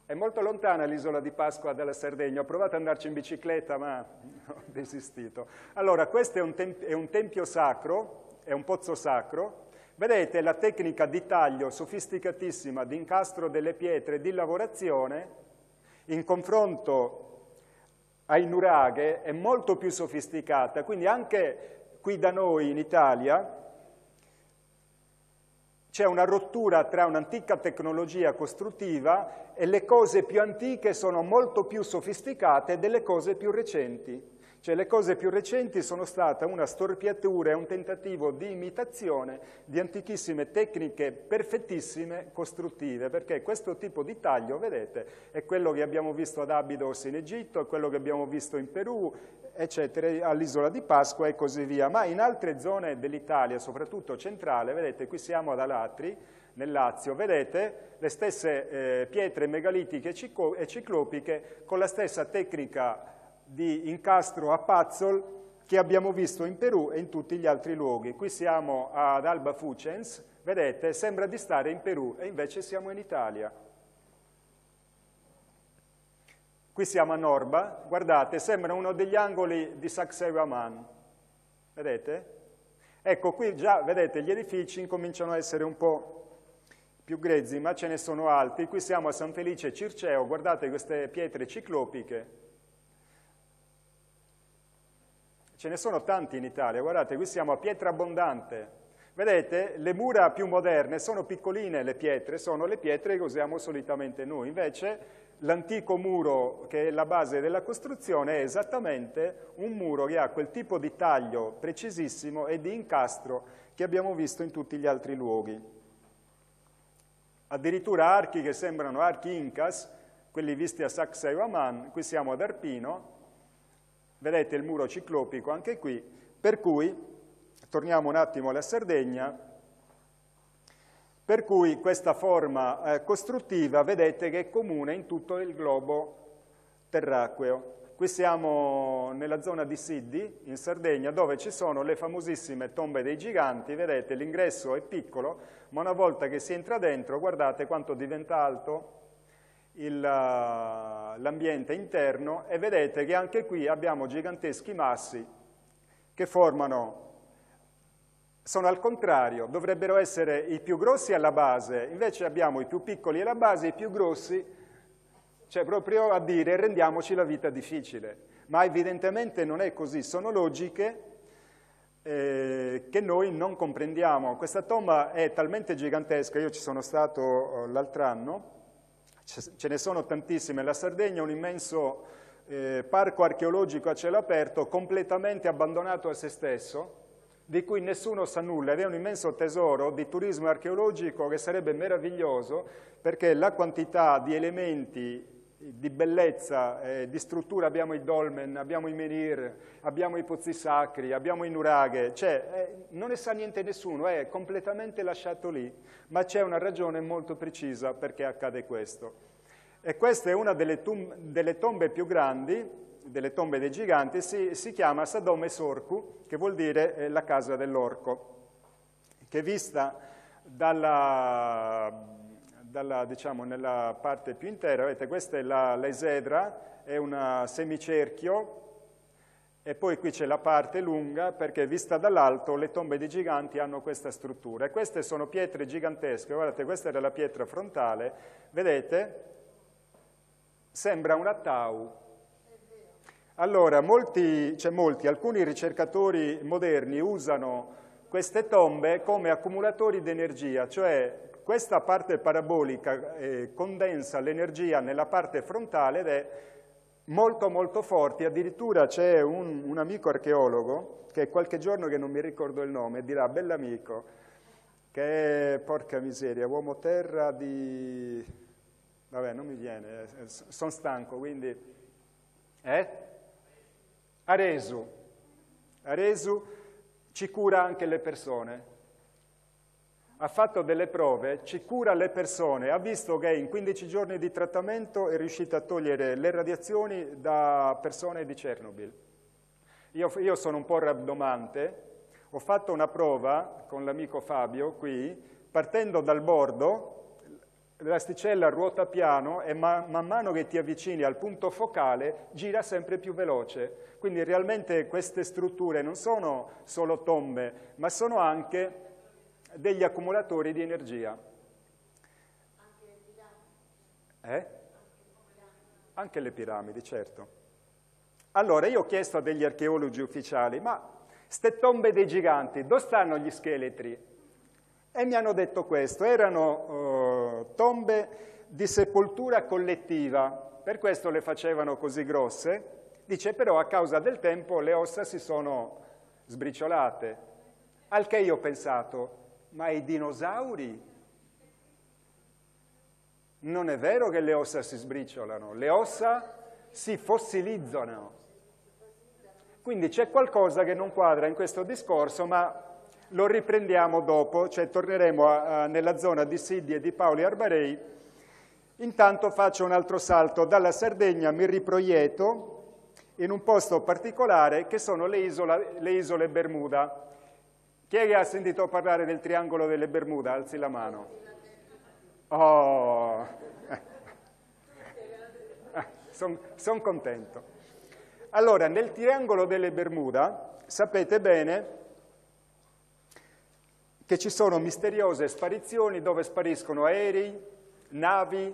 È molto lontana l'isola di Pasqua dalla Sardegna, ho provato ad andarci in bicicletta ma [LAUGHS] ho desistito. Allora, questo è un, è un tempio sacro, è un pozzo sacro, Vedete la tecnica di taglio sofisticatissima di incastro delle pietre di lavorazione in confronto ai nuraghe è molto più sofisticata, quindi anche qui da noi in Italia c'è una rottura tra un'antica tecnologia costruttiva e le cose più antiche sono molto più sofisticate delle cose più recenti. Cioè le cose più recenti sono state una storpiatura e un tentativo di imitazione di antichissime tecniche perfettissime costruttive, perché questo tipo di taglio, vedete, è quello che abbiamo visto ad Abydos in Egitto, è quello che abbiamo visto in Perù, eccetera, all'isola di Pasqua e così via. Ma in altre zone dell'Italia, soprattutto centrale, vedete, qui siamo ad Alatri, nel Lazio, vedete le stesse eh, pietre megalitiche e ciclopiche con la stessa tecnica di incastro a Pazzol che abbiamo visto in Perù e in tutti gli altri luoghi. Qui siamo ad Alba Fucens, vedete, sembra di stare in Perù e invece siamo in Italia. Qui siamo a Norba, guardate, sembra uno degli angoli di Sacsayhuaman, vedete? Ecco, qui già, vedete, gli edifici incominciano a essere un po' più grezzi, ma ce ne sono altri. Qui siamo a San Felice Circeo, guardate queste pietre ciclopiche, Ce ne sono tanti in Italia, guardate, qui siamo a Pietra Abbondante. Vedete, le mura più moderne sono piccoline, le pietre, sono le pietre che usiamo solitamente noi. Invece l'antico muro che è la base della costruzione è esattamente un muro che ha quel tipo di taglio precisissimo e di incastro che abbiamo visto in tutti gli altri luoghi. Addirittura archi che sembrano archi incas, quelli visti a Sacsayhuaman, qui siamo ad Arpino, Vedete il muro ciclopico anche qui, per cui, torniamo un attimo alla Sardegna, Per cui questa forma eh, costruttiva vedete che è comune in tutto il globo terracqueo. Qui siamo nella zona di Siddi, in Sardegna, dove ci sono le famosissime tombe dei giganti. Vedete, l'ingresso è piccolo, ma una volta che si entra dentro, guardate quanto diventa alto l'ambiente interno e vedete che anche qui abbiamo giganteschi massi che formano, sono al contrario, dovrebbero essere i più grossi alla base, invece abbiamo i più piccoli alla base, i più grossi, cioè proprio a dire rendiamoci la vita difficile. Ma evidentemente non è così, sono logiche eh, che noi non comprendiamo. Questa tomba è talmente gigantesca, io ci sono stato oh, l'altro anno, ce ne sono tantissime, la Sardegna è un immenso eh, parco archeologico a cielo aperto completamente abbandonato a se stesso, di cui nessuno sa nulla. Ed è un immenso tesoro di turismo archeologico che sarebbe meraviglioso perché la quantità di elementi di bellezza, eh, di struttura, abbiamo i dolmen, abbiamo i menhir, abbiamo i pozzi sacri, abbiamo i nuraghe, cioè eh, non ne sa niente nessuno, è completamente lasciato lì, ma c'è una ragione molto precisa perché accade questo. E questa è una delle, delle tombe più grandi, delle tombe dei giganti, si, si chiama Sadome Sorku, che vuol dire eh, la casa dell'orco, che vista dalla dalla, diciamo, nella parte più intera, vedete, questa è l'esedra, è un semicerchio, e poi qui c'è la parte lunga, perché vista dall'alto le tombe dei giganti hanno questa struttura. E queste sono pietre gigantesche, guardate, questa era la pietra frontale, vedete? Sembra una tau. Allora, molti, cioè molti, alcuni ricercatori moderni usano queste tombe come accumulatori di energia, cioè questa parte parabolica eh, condensa l'energia nella parte frontale ed è molto molto forte, addirittura c'è un, un, amico archeologo che qualche giorno che non mi ricordo il nome dirà, bell'amico, che è, porca miseria, uomo terra di... vabbè non mi viene, eh, sono stanco quindi... Eh? Aresu. Aresu ci cura anche le persone, ha fatto delle prove, ci cura le persone, ha visto che in 15 giorni di trattamento è riuscita a togliere le radiazioni da persone di Chernobyl. Io, io sono un po' rabdomante, ho fatto una prova con l'amico Fabio qui, partendo dal bordo, l'asticella ruota piano e man, man mano che ti avvicini al punto focale gira sempre più veloce. Quindi realmente queste strutture non sono solo tombe, ma sono anche degli accumulatori di energia. Anche le piramidi? Eh? Anche le piramidi, certo. Allora, io ho chiesto a degli archeologi ufficiali, ma ste tombe dei giganti, dove stanno gli scheletri? E mi hanno detto questo, erano uh, tombe di sepoltura collettiva, per questo le facevano così grosse. Dice, però a causa del tempo le ossa si sono sbriciolate. Al che io ho pensato, ma i dinosauri? Non è vero che le ossa si sbriciolano, le ossa si fossilizzano. Quindi c'è qualcosa che non quadra in questo discorso, ma lo riprendiamo dopo, cioè torneremo a, a, nella zona di Siddi e di Paoli Arbarei. Intanto faccio un altro salto dalla Sardegna, mi riproietto in un posto particolare che sono le, isola, le isole Bermuda. Chi è che ha sentito parlare del triangolo delle Bermuda? Alzi la mano. Oh, [LAUGHS] sono son contento. Allora, nel triangolo delle Bermuda sapete bene che ci sono misteriose sparizioni dove spariscono aerei, navi,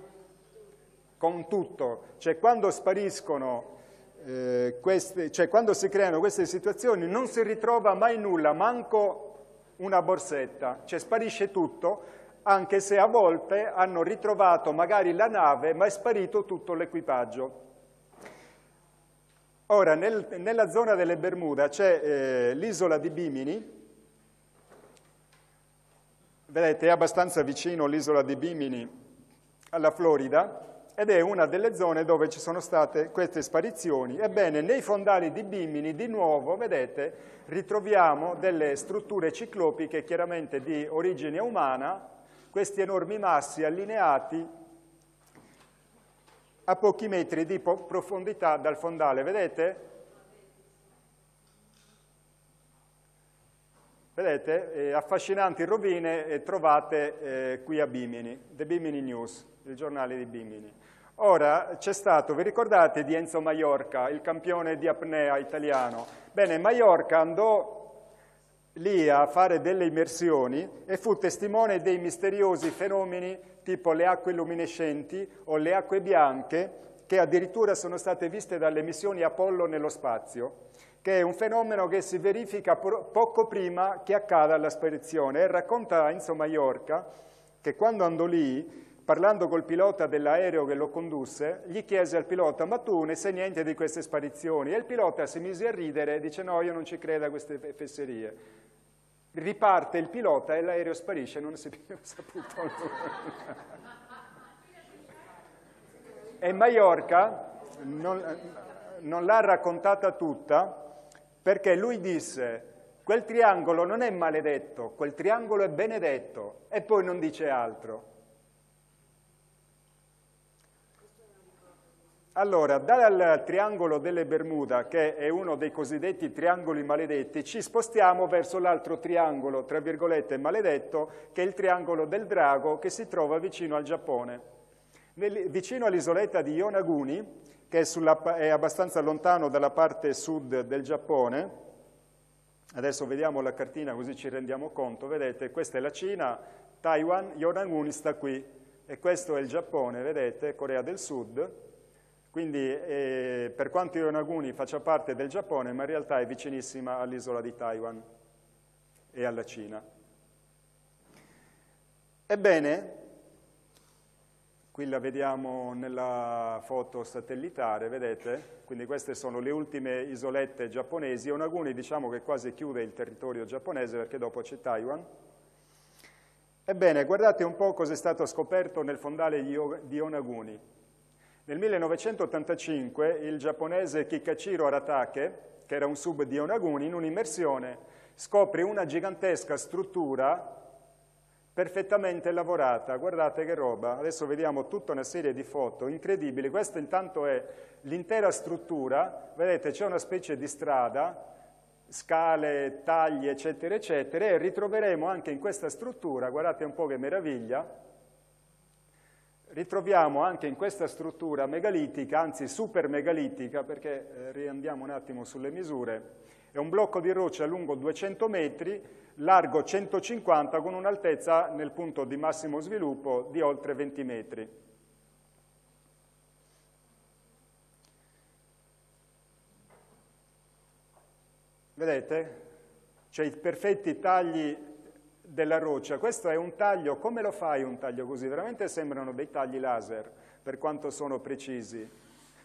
con tutto. Cioè quando spariscono eh, queste, cioè quando si creano queste situazioni non si ritrova mai nulla, manco una borsetta, cioè sparisce tutto, anche se a volte hanno ritrovato magari la nave, ma è sparito tutto l'equipaggio. Ora, nel, nella zona delle Bermuda c'è eh, l'isola di Bimini, vedete è abbastanza vicino l'isola di Bimini alla Florida, ed è una delle zone dove ci sono state queste sparizioni. Ebbene, nei fondali di Bimini, di nuovo, vedete, ritroviamo delle strutture ciclopiche chiaramente di origine umana, questi enormi massi allineati a pochi metri di profondità dal fondale. Vedete? Vedete? Eh, affascinanti rovine eh, trovate eh, qui a Bimini, The Bimini News, il giornale di Bimini. Ora, c'è stato, vi ricordate di Enzo Maiorca, il campione di apnea italiano? Bene, Maiorca andò lì a fare delle immersioni e fu testimone dei misteriosi fenomeni tipo le acque luminescenti o le acque bianche che addirittura sono state viste dalle missioni Apollo nello spazio, che è un fenomeno che si verifica poco prima che accada la spedizione. E racconta Enzo Maiorca che quando andò lì parlando col pilota dell'aereo che lo condusse, gli chiese al pilota, ma tu ne sai niente di queste sparizioni? E il pilota si mise a ridere e dice, no, io non ci credo a queste fesserie. Riparte il pilota e l'aereo sparisce, non si è più [LAUGHS] saputo E Mallorca non, non l'ha raccontata tutta perché lui disse, quel triangolo non è maledetto, quel triangolo è benedetto, e poi non dice altro. Allora, dal triangolo delle Bermuda, che è uno dei cosiddetti triangoli maledetti, ci spostiamo verso l'altro triangolo, tra virgolette, maledetto, che è il triangolo del drago, che si trova vicino al Giappone. Nel, vicino all'isoletta di Yonaguni, che è, sulla, è abbastanza lontano dalla parte sud del Giappone, adesso vediamo la cartina così ci rendiamo conto, vedete, questa è la Cina, Taiwan, Yonaguni sta qui, e questo è il Giappone, vedete, Corea del Sud, quindi eh, per quanto Yonaguni faccia parte del Giappone, ma in realtà è vicinissima all'isola di Taiwan e alla Cina. Ebbene, qui la vediamo nella foto satellitare, vedete? Quindi queste sono le ultime isolette giapponesi. Yonaguni diciamo che quasi chiude il territorio giapponese perché dopo c'è Taiwan. Ebbene, guardate un po' cosa è stato scoperto nel fondale di Yonaguni. Nel 1985 il giapponese Kikachiro Aratake, che era un sub di Onaguni, in un'immersione scopre una gigantesca struttura perfettamente lavorata. Guardate che roba. Adesso vediamo tutta una serie di foto incredibili. Questa intanto è l'intera struttura. Vedete, c'è una specie di strada, scale, tagli, eccetera, eccetera, e ritroveremo anche in questa struttura, guardate un po' che meraviglia, ritroviamo anche in questa struttura megalitica, anzi super megalitica, perché eh, riandiamo un attimo sulle misure, è un blocco di roccia lungo 200 metri, largo 150, con un'altezza nel punto di massimo sviluppo di oltre 20 metri. Vedete? C'è i perfetti tagli della roccia. Questo è un taglio, come lo fai un taglio così? Veramente sembrano dei tagli laser, per quanto sono precisi.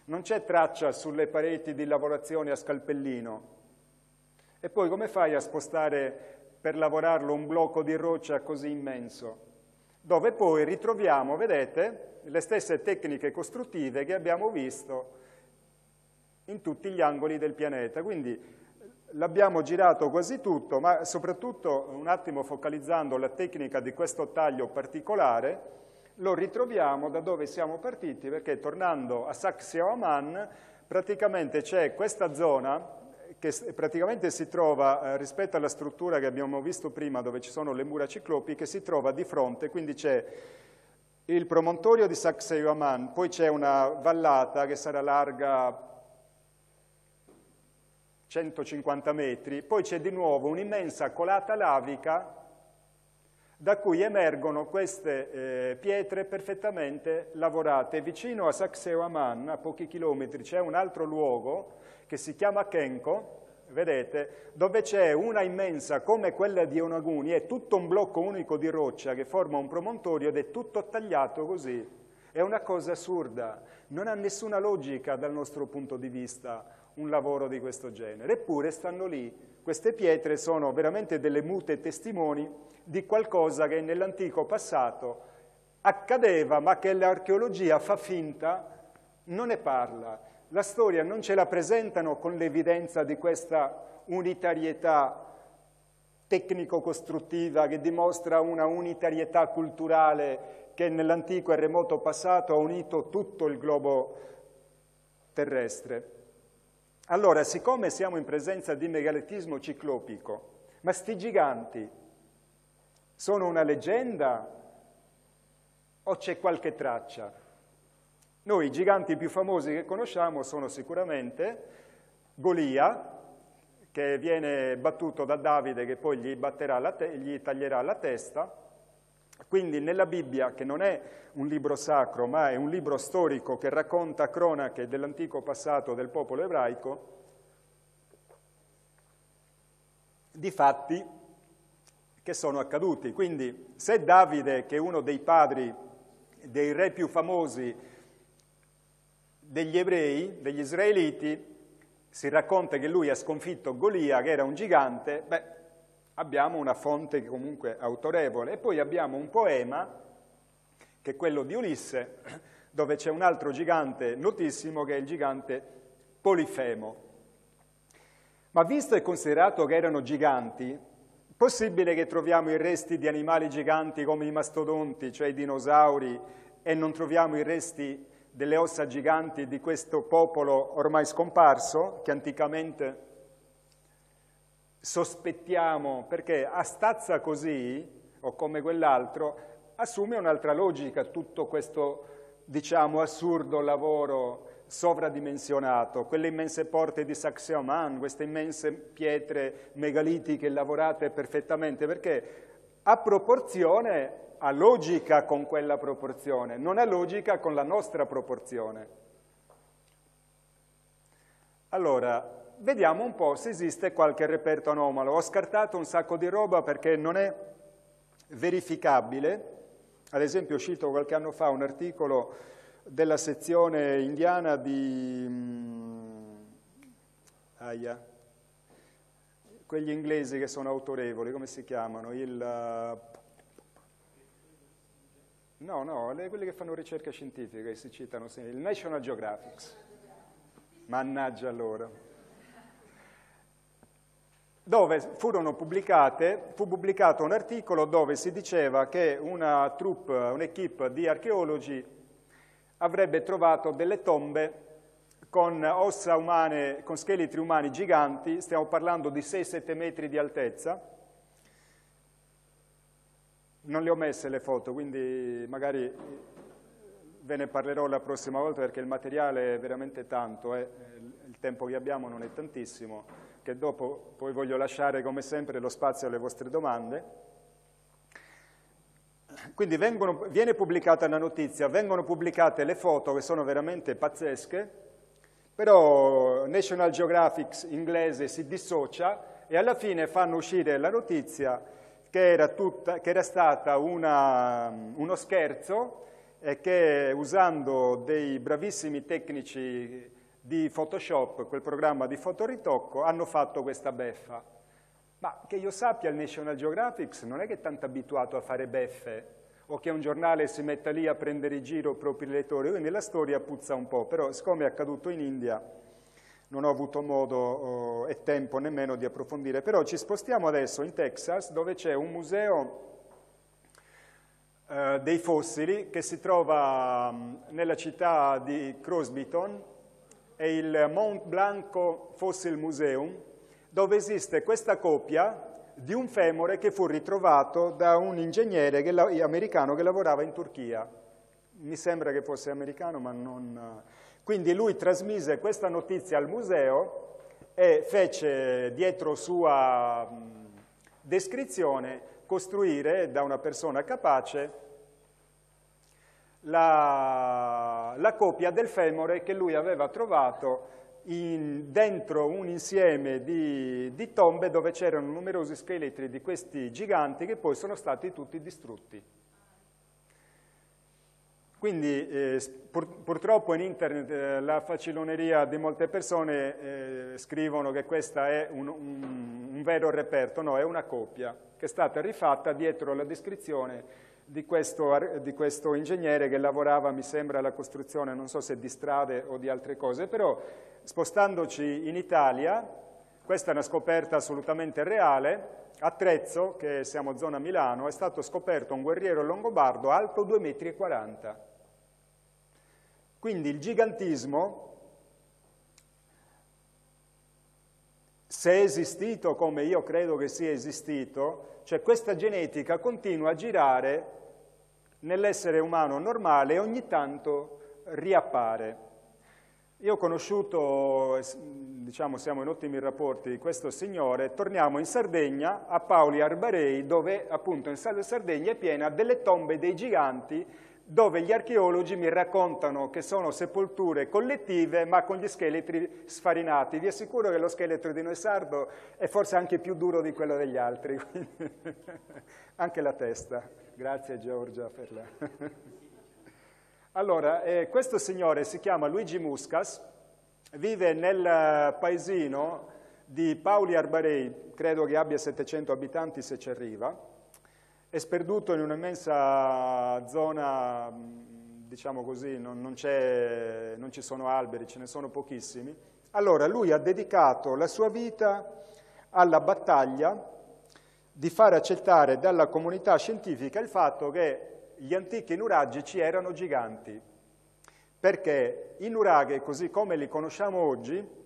Non c'è traccia sulle pareti di lavorazione a scalpellino. E poi come fai a spostare per lavorarlo un blocco di roccia così immenso? Dove poi ritroviamo, vedete, le stesse tecniche costruttive che abbiamo visto in tutti gli angoli del pianeta. Quindi L'abbiamo girato quasi tutto, ma soprattutto un attimo focalizzando la tecnica di questo taglio particolare, lo ritroviamo da dove siamo partiti, perché tornando a Saxe-Oman praticamente c'è questa zona che praticamente si trova eh, rispetto alla struttura che abbiamo visto prima dove ci sono le mura ciclopi che si trova di fronte, quindi c'è il promontorio di Saxe-Oman, poi c'è una vallata che sarà larga 150 metri, poi c'è di nuovo un'immensa colata lavica da cui emergono queste eh, pietre perfettamente lavorate. Vicino a Sacsayhuaman, a pochi chilometri, c'è un altro luogo che si chiama Kenko, vedete, dove c'è una immensa, come quella di Onaguni, è tutto un blocco unico di roccia che forma un promontorio ed è tutto tagliato così. È una cosa assurda, non ha nessuna logica dal nostro punto di vista un lavoro di questo genere. Eppure stanno lì. Queste pietre sono veramente delle mute testimoni di qualcosa che nell'antico passato accadeva, ma che l'archeologia fa finta, non ne parla. La storia non ce la presentano con l'evidenza di questa unitarietà tecnico-costruttiva che dimostra una unitarietà culturale che nell'antico e remoto passato ha unito tutto il globo terrestre. Allora, siccome siamo in presenza di megalitismo ciclopico, ma sti giganti sono una leggenda o c'è qualche traccia? Noi i giganti più famosi che conosciamo sono sicuramente Golia, che viene battuto da Davide che poi gli, gli taglierà la testa, quindi nella Bibbia, che non è un libro sacro, ma è un libro storico che racconta cronache dell'antico passato del popolo ebraico, di fatti che sono accaduti. Quindi se Davide, che è uno dei padri dei re più famosi degli ebrei, degli israeliti, si racconta che lui ha sconfitto Golia, che era un gigante, beh, abbiamo una fonte comunque autorevole. E poi abbiamo un poema, che è quello di Ulisse, dove c'è un altro gigante notissimo, che è il gigante Polifemo. Ma visto e considerato che erano giganti, possibile che troviamo i resti di animali giganti come i mastodonti, cioè i dinosauri, e non troviamo i resti delle ossa giganti di questo popolo ormai scomparso, che anticamente sospettiamo, perché a stazza così, o come quell'altro, assume un'altra logica tutto questo, diciamo, assurdo lavoro sovradimensionato, quelle immense porte di Saxe-Aman, queste immense pietre megalitiche lavorate perfettamente, perché a proporzione, ha logica con quella proporzione, non ha logica con la nostra proporzione. Allora, vediamo un po' se esiste qualche reperto anomalo. Ho scartato un sacco di roba perché non è verificabile. Ad esempio, ho cito qualche anno fa un articolo della sezione indiana di... Mm, aia, quegli inglesi che sono autorevoli, come si chiamano? Il, uh, no, no, le, quelli che fanno ricerca scientifica, che si citano, il National Geographic. Mannaggia loro. Dove furono pubblicate, fu pubblicato un articolo dove si diceva che una troupe, un'equipe di archeologi avrebbe trovato delle tombe con ossa umane, con scheletri umani giganti, stiamo parlando di 6-7 metri di altezza. Non le ho messe le foto, quindi magari ve ne parlerò la prossima volta perché il materiale è veramente tanto, eh. il tempo che abbiamo non è tantissimo, che dopo poi voglio lasciare come sempre lo spazio alle vostre domande. Quindi vengono, viene pubblicata la notizia, vengono pubblicate le foto che sono veramente pazzesche, però National Geographic inglese si dissocia e alla fine fanno uscire la notizia che era, tutta, che era stata una, uno scherzo e che usando dei bravissimi tecnici di Photoshop, quel programma di fotoritocco, hanno fatto questa beffa. Ma che io sappia il National Geographic non è che è tanto abituato a fare beffe o che un giornale si metta lì a prendere in giro i propri lettori, quindi la storia puzza un po', però siccome è accaduto in India non ho avuto modo oh, e tempo nemmeno di approfondire, però ci spostiamo adesso in Texas dove c'è un museo eh, dei fossili che si trova mh, nella città di Crosbyton, è il Mount Blanco Fossil Museum, dove esiste questa copia di un femore che fu ritrovato da un ingegnere che, americano che lavorava in Turchia. Mi sembra che fosse americano, ma non... Quindi lui trasmise questa notizia al museo e fece dietro sua descrizione costruire da una persona capace la, la copia del femore che lui aveva trovato in, dentro un insieme di, di tombe dove c'erano numerosi scheletri di questi giganti che poi sono stati tutti distrutti. Quindi eh, pur, purtroppo in internet eh, la faciloneria di molte persone eh, scrivono che questo è un, un, un, vero reperto, no, è una copia che è stata rifatta dietro la descrizione di questo, di questo ingegnere che lavorava, mi sembra, alla costruzione, non so se di strade o di altre cose, però Spostandoci in Italia, questa è una scoperta assolutamente reale, a Trezzo, che siamo zona Milano, è stato scoperto un guerriero longobardo alto 2,40 metri. Quindi il gigantismo, se è esistito come io credo che sia esistito, cioè questa genetica continua a girare nell'essere umano normale e ogni tanto riappare. Io ho conosciuto, diciamo siamo in ottimi rapporti, questo signore, torniamo in Sardegna, a Paoli Arbarei, dove appunto in Sardegna è piena delle tombe dei giganti, dove gli archeologi mi raccontano che sono sepolture collettive ma con gli scheletri sfarinati. Vi assicuro che lo scheletro di noi sardo è forse anche più duro di quello degli altri, [LAUGHS] anche la testa. Grazie Giorgia per la... [LAUGHS] Allora, eh, questo signore si chiama Luigi Muscas, vive nel paesino di Pauli Arbarei, credo che abbia 700 abitanti se ci arriva, è sperduto in un'immensa zona, diciamo così, non, non, non ci sono alberi, ce ne sono pochissimi. Allora, lui ha dedicato la sua vita alla battaglia di far accettare dalla comunità scientifica il fatto che gli antichi nuragici erano giganti, perché i nuraghe, così come li conosciamo oggi,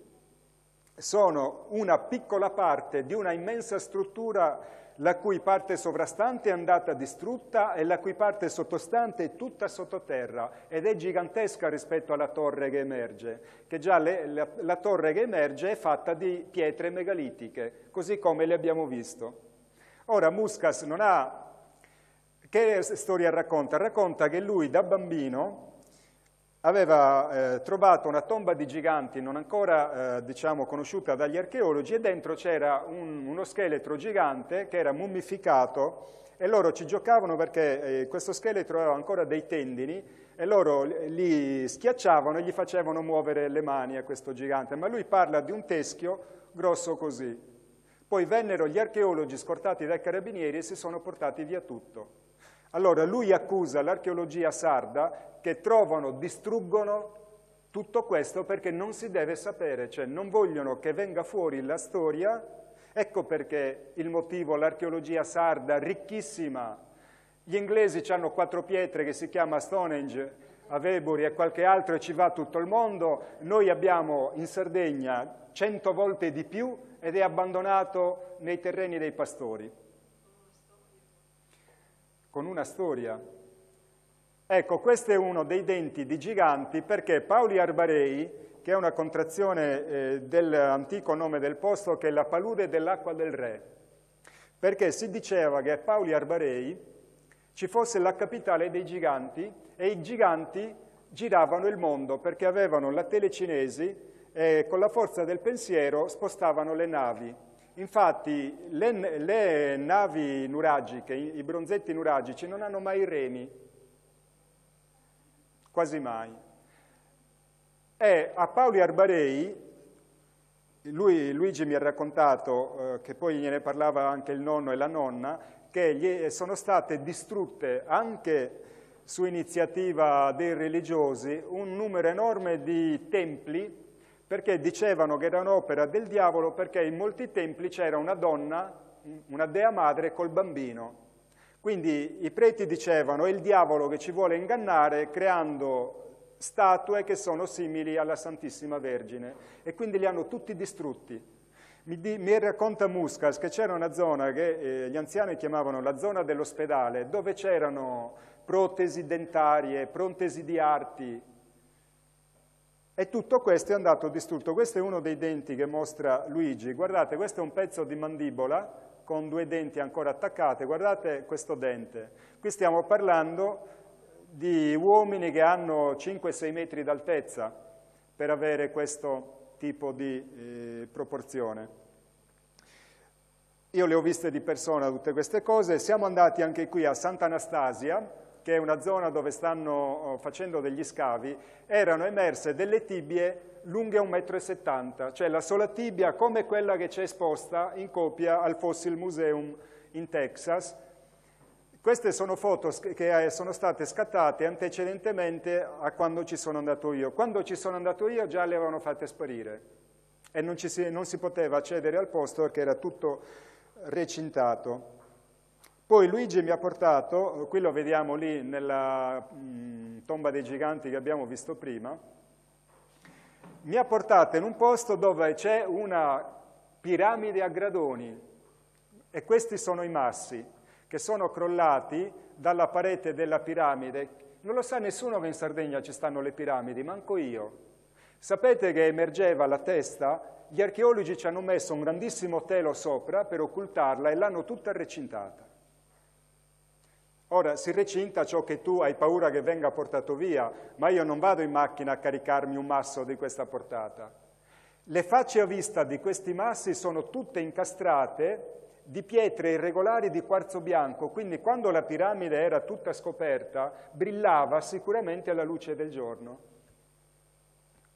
sono una piccola parte di una immensa struttura la cui parte sovrastante è andata distrutta e la cui parte sottostante è tutta sottoterra ed è gigantesca rispetto alla torre che emerge, che già le, la, la torre che emerge è fatta di pietre megalitiche, così come le abbiamo visto. Ora Muscas non ha che storia racconta? Racconta che lui da bambino aveva eh, trovato una tomba di giganti non ancora eh, diciamo, conosciuta dagli archeologi e dentro c'era un, uno scheletro gigante che era mummificato e loro ci giocavano perché eh, questo scheletro aveva ancora dei tendini e loro li schiacciavano e gli facevano muovere le mani a questo gigante, ma lui parla di un teschio grosso così. Poi vennero gli archeologi scortati dai carabinieri e si sono portati via tutto. Allora lui accusa l'archeologia sarda che trovano, distruggono tutto questo perché non si deve sapere, cioè non vogliono che venga fuori la storia, ecco perché il motivo, l'archeologia sarda, ricchissima, gli inglesi hanno quattro pietre che si chiama Stonehenge, a Veburi e qualche altro e ci va tutto il mondo, noi abbiamo in Sardegna cento volte di più ed è abbandonato nei terreni dei pastori con una storia. Ecco, questo è uno dei denti di giganti perché Pauli Arbarei, che è una contrazione eh, dell'antico nome del posto, che è la palude dell'acqua del re, perché si diceva che a Pauli Arbarei ci fosse la capitale dei giganti e i giganti giravano il mondo perché avevano la telecinesi e con la forza del pensiero spostavano le navi. Infatti le, le navi nuragiche, i, bronzetti nuragici, non hanno mai remi, quasi mai. E a Paoli Arbarei, lui, Luigi mi ha raccontato, eh, che poi gliene parlava anche il nonno e la nonna, che gli sono state distrutte anche su iniziativa dei religiosi un numero enorme di templi perché dicevano che era un'opera del diavolo perché in molti templi c'era una donna, una dea madre col bambino. Quindi i preti dicevano è il diavolo che ci vuole ingannare creando statue che sono simili alla Santissima Vergine e quindi li hanno tutti distrutti. Mi, di, mi racconta Muscas che c'era una zona che eh, gli anziani chiamavano la zona dell'ospedale dove c'erano protesi dentarie, protesi di arti, e tutto questo è andato distrutto. Questo è uno dei denti che mostra Luigi. Guardate, questo è un pezzo di mandibola con due denti ancora attaccate. Guardate questo dente. Qui stiamo parlando di uomini che hanno 5-6 metri d'altezza per avere questo tipo di eh, proporzione. Io le ho viste di persona tutte queste cose. Siamo andati anche qui a Sant'Anastasia, che è una zona dove stanno oh, facendo degli scavi, erano emerse delle tibie lunghe 1,70 m, cioè la sola tibia come quella che c'è esposta in copia al Fossil Museum in Texas. Queste sono foto che eh, sono state scattate antecedentemente a quando ci sono andato io. Quando ci sono andato io già le avevano fatte sparire e non, si, non si poteva accedere al posto perché era tutto recintato. Poi Luigi mi ha portato, qui lo vediamo lì nella mh, mm, tomba dei giganti che abbiamo visto prima, mi ha portato in un posto dove c'è una piramide a gradoni e questi sono i massi che sono crollati dalla parete della piramide. Non lo sa nessuno che in Sardegna ci stanno le piramidi, manco io. Sapete che emergeva la testa? Gli archeologi ci hanno messo un grandissimo telo sopra per occultarla e l'hanno tutta recintata. Ora si recinta ciò che tu hai paura che venga portato via, ma io non vado in macchina a caricarmi un masso di questa portata. Le facce a vista di questi massi sono tutte incastrate di pietre irregolari di quarzo bianco, quindi quando la piramide era tutta scoperta brillava sicuramente alla luce del giorno.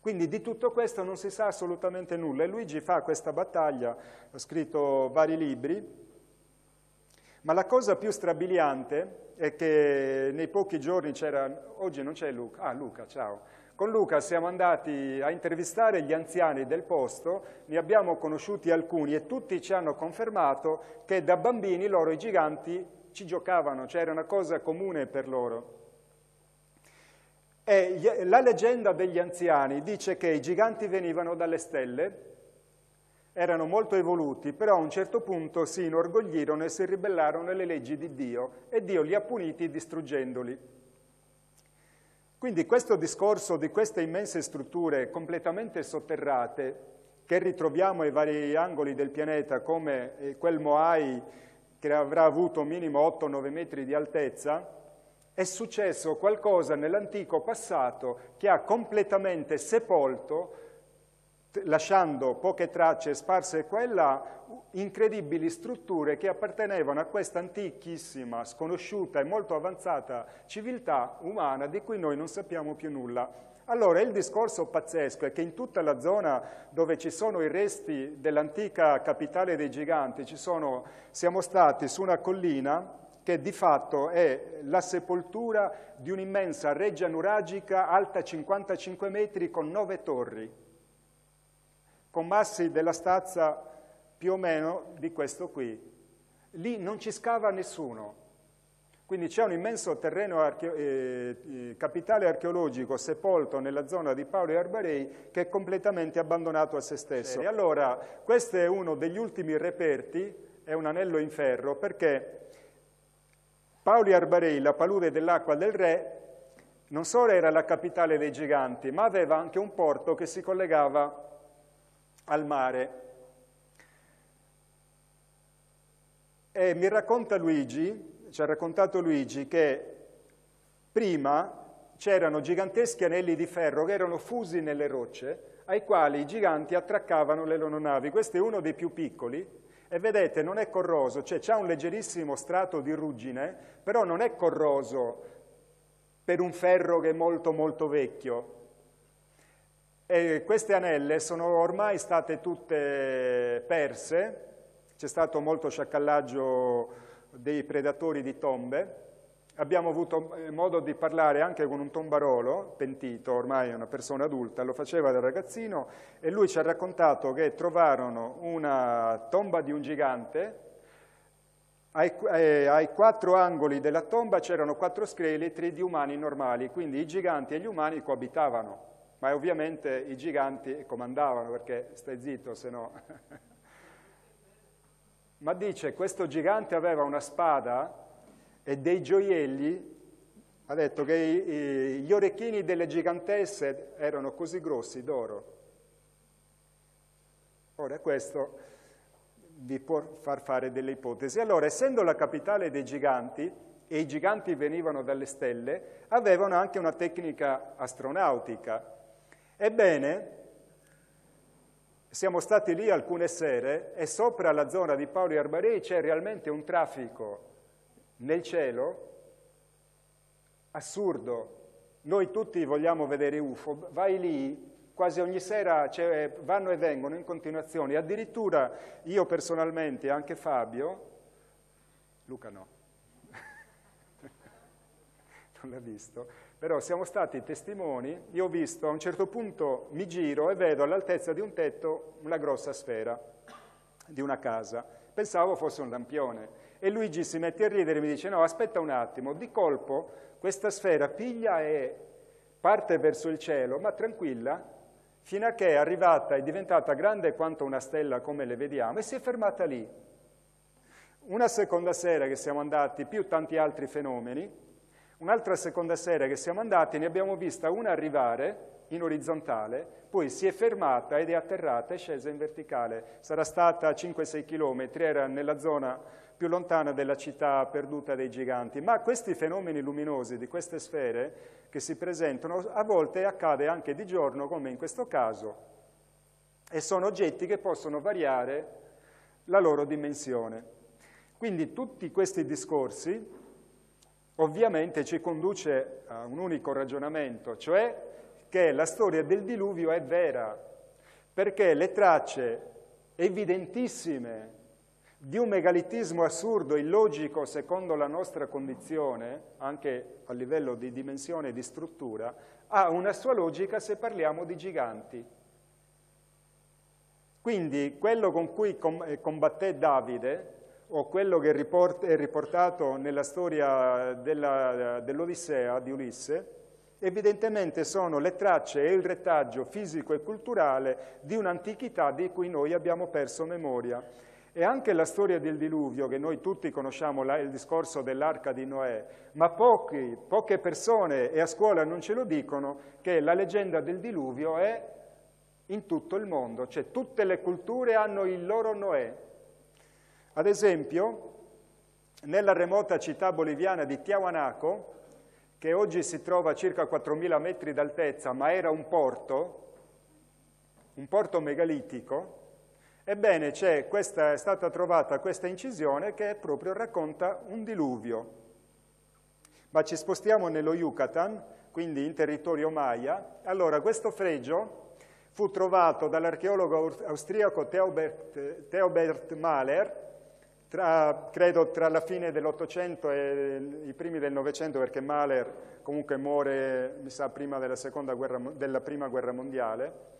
Quindi di tutto questo non si sa assolutamente nulla e Luigi fa questa battaglia, ha scritto vari libri, ma la cosa più strabiliante è che nei pochi giorni c'era, oggi non c'è Luca, ah Luca, ciao, con Luca siamo andati a intervistare gli anziani del posto, ne abbiamo conosciuti alcuni e tutti ci hanno confermato che da bambini loro i giganti ci giocavano, cioè era una cosa comune per loro. E la leggenda degli anziani dice che i giganti venivano dalle stelle erano molto evoluti, però a un certo punto si inorgoglirono e si ribellarono alle leggi di Dio e Dio li ha puniti distruggendoli. Quindi questo discorso di queste immense strutture completamente sotterrate che ritroviamo ai vari angoli del pianeta come eh, quel Moai che avrà avuto minimo 8-9 metri di altezza, è successo qualcosa nell'antico passato che ha completamente sepolto lasciando poche tracce sparse qua e là, incredibili strutture che appartenevano a questa antichissima, sconosciuta e molto avanzata civiltà umana di cui noi non sappiamo più nulla. Allora il discorso pazzesco è che in tutta la zona dove ci sono i resti dell'antica capitale dei giganti, sono, siamo stati su una collina che di fatto è la sepoltura di un'immensa reggia nuragica alta 55 metri con nove torri con massi della stazza più o meno di questo qui. Lì non ci scava nessuno, quindi c'è un immenso terreno archeo eh, eh, capitale archeologico sepolto nella zona di Paolo e Arbarei che è completamente abbandonato a se stesso. E allora questo è uno degli ultimi reperti, è un anello in ferro, perché Paolo e Arbarei, la palude dell'acqua del re, non solo era la capitale dei giganti, ma aveva anche un porto che si collegava al mare. E mi racconta Luigi, ci ha raccontato Luigi, che prima c'erano giganteschi anelli di ferro che erano fusi nelle rocce, ai quali i giganti attraccavano le loro navi. Questo è uno dei più piccoli, e vedete non è corroso, cioè c'è un leggerissimo strato di ruggine, però non è corroso per un ferro che è molto molto vecchio, e queste anelle sono ormai state tutte perse, c'è stato molto sciacallaggio dei predatori di tombe, abbiamo avuto eh, modo di parlare anche con un tombarolo, pentito, ormai una persona adulta, lo faceva da ragazzino, e lui ci ha raccontato che trovarono una tomba di un gigante, ai, eh, ai quattro angoli della tomba c'erano quattro scheletri di umani normali, quindi i giganti e gli umani coabitavano ma ovviamente i giganti comandavano perché stai zitto se no. [LAUGHS] ma dice questo gigante aveva una spada e dei gioielli, ha detto che i, i, gli orecchini delle gigantesse erano così grossi d'oro. Ora questo vi può far fare delle ipotesi. Allora, essendo la capitale dei giganti, e i giganti venivano dalle stelle, avevano anche una tecnica astronautica, Ebbene, siamo stati lì alcune sere e sopra la zona di Paolo e Arbarei c'è realmente un traffico nel cielo assurdo. Noi tutti vogliamo vedere UFO, vai lì, quasi ogni sera vanno e vengono in continuazione. Addirittura io personalmente, anche Fabio, Luca no, [LAUGHS] non l'ha visto, però siamo stati testimoni, io ho visto, a un certo punto mi giro e vedo all'altezza di un tetto una grossa sfera di una casa, pensavo fosse un lampione. E Luigi si mette a ridere e mi dice no, aspetta un attimo, di colpo questa sfera piglia e parte verso il cielo, ma tranquilla, fino a che è arrivata, è diventata grande quanto una stella come le vediamo e si è fermata lì. Una seconda sera che siamo andati, più tanti altri fenomeni, un'altra seconda sera che siamo andati, ne abbiamo vista una arrivare in orizzontale, poi si è fermata ed è atterrata e scesa in verticale. Sarà stata a 5-6 km, era nella zona più lontana della città perduta dei giganti. Ma questi fenomeni luminosi di queste sfere che si presentano a volte accade anche di giorno, come in questo caso, e sono oggetti che possono variare la loro dimensione. Quindi tutti questi discorsi ovviamente ci conduce a un unico ragionamento, cioè che la storia del diluvio è vera, perché le tracce evidentissime di un megalitismo assurdo, illogico secondo la nostra condizione, anche a livello di dimensione e di struttura, ha una sua logica se parliamo di giganti. Quindi quello con cui eh, combatté Davide, o quello che è riportato nella storia dell'Odissea di Ulisse, evidentemente sono le tracce e il retaggio fisico e culturale di un'antichità di cui noi abbiamo perso memoria. E anche la storia del diluvio, che noi tutti conosciamo il discorso dell'arca di Noè, ma pochi, poche persone e a scuola non ce lo dicono, che la leggenda del diluvio è in tutto il mondo, cioè tutte le culture hanno il loro Noè. Ad esempio, nella remota città boliviana di Tiahuanaco, che oggi si trova a circa 4.000 metri d'altezza, ma era un porto, un porto megalitico, ebbene questa, è stata trovata questa incisione che proprio racconta un diluvio. Ma ci spostiamo nello Yucatan, quindi in territorio Maya. Allora, questo fregio fu trovato dall'archeologo austriaco Theobert, Theobert Mahler tra, credo tra la fine dell'Ottocento e i primi del Novecento, perché Mahler comunque muore, mi sa, prima della, guerra, della Prima Guerra Mondiale,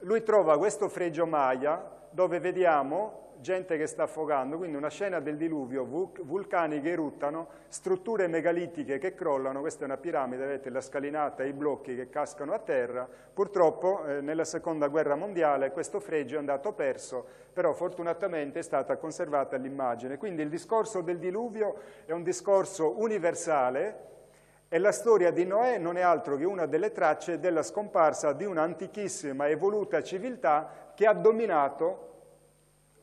lui trova questo fregio Maya dove vediamo gente che sta affogando, quindi una scena del diluvio, vulcani che eruttano, strutture megalitiche che crollano, questa è una piramide, vedete la scalinata e i blocchi che cascano a terra. Purtroppo eh, nella seconda guerra mondiale questo fregio è andato perso, però fortunatamente è stata conservata l'immagine. Quindi il discorso del diluvio è un discorso universale e la storia di Noè non è altro che una delle tracce della scomparsa di un'antichissima evoluta civiltà che ha dominato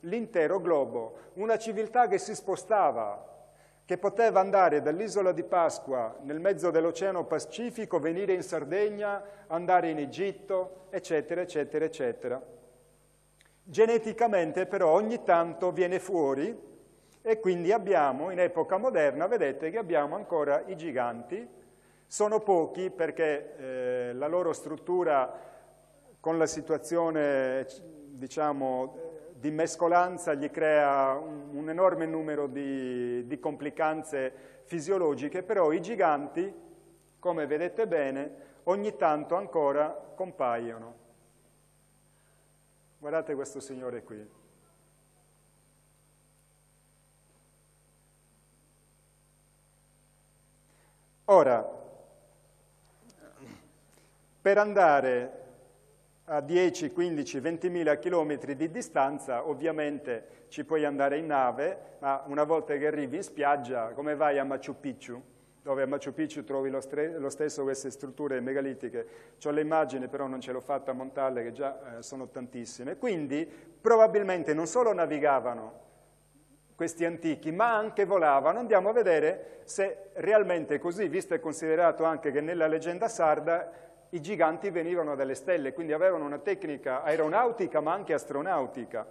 l'intero globo, una civiltà che si spostava, che poteva andare dall'isola di Pasqua nel mezzo dell'Oceano Pacifico, venire in Sardegna, andare in Egitto, eccetera, eccetera, eccetera. Geneticamente però ogni tanto viene fuori e quindi abbiamo, in epoca moderna, vedete che abbiamo ancora i giganti, sono pochi perché eh, la loro struttura con la situazione, diciamo, di mescolanza gli crea un, un enorme numero di, di complicanze fisiologiche, però i giganti, come vedete bene, ogni tanto ancora compaiono. Guardate questo signore qui. Ora, per andare a 10, 15, 20 mila chilometri di distanza, ovviamente ci puoi andare in nave, ma una volta che arrivi in spiaggia, come vai a Machu Picchu? Dove a Machu Picchu trovi lo, lo stesso queste strutture megalitiche. Ho le immagini, però non ce l'ho fatta a montarle, che già eh, sono tantissime. Quindi probabilmente non solo navigavano questi antichi, ma anche volavano. Andiamo a vedere se realmente è così, visto e considerato anche che nella leggenda sarda i giganti venivano dalle stelle, quindi avevano una tecnica aeronautica ma anche astronautica.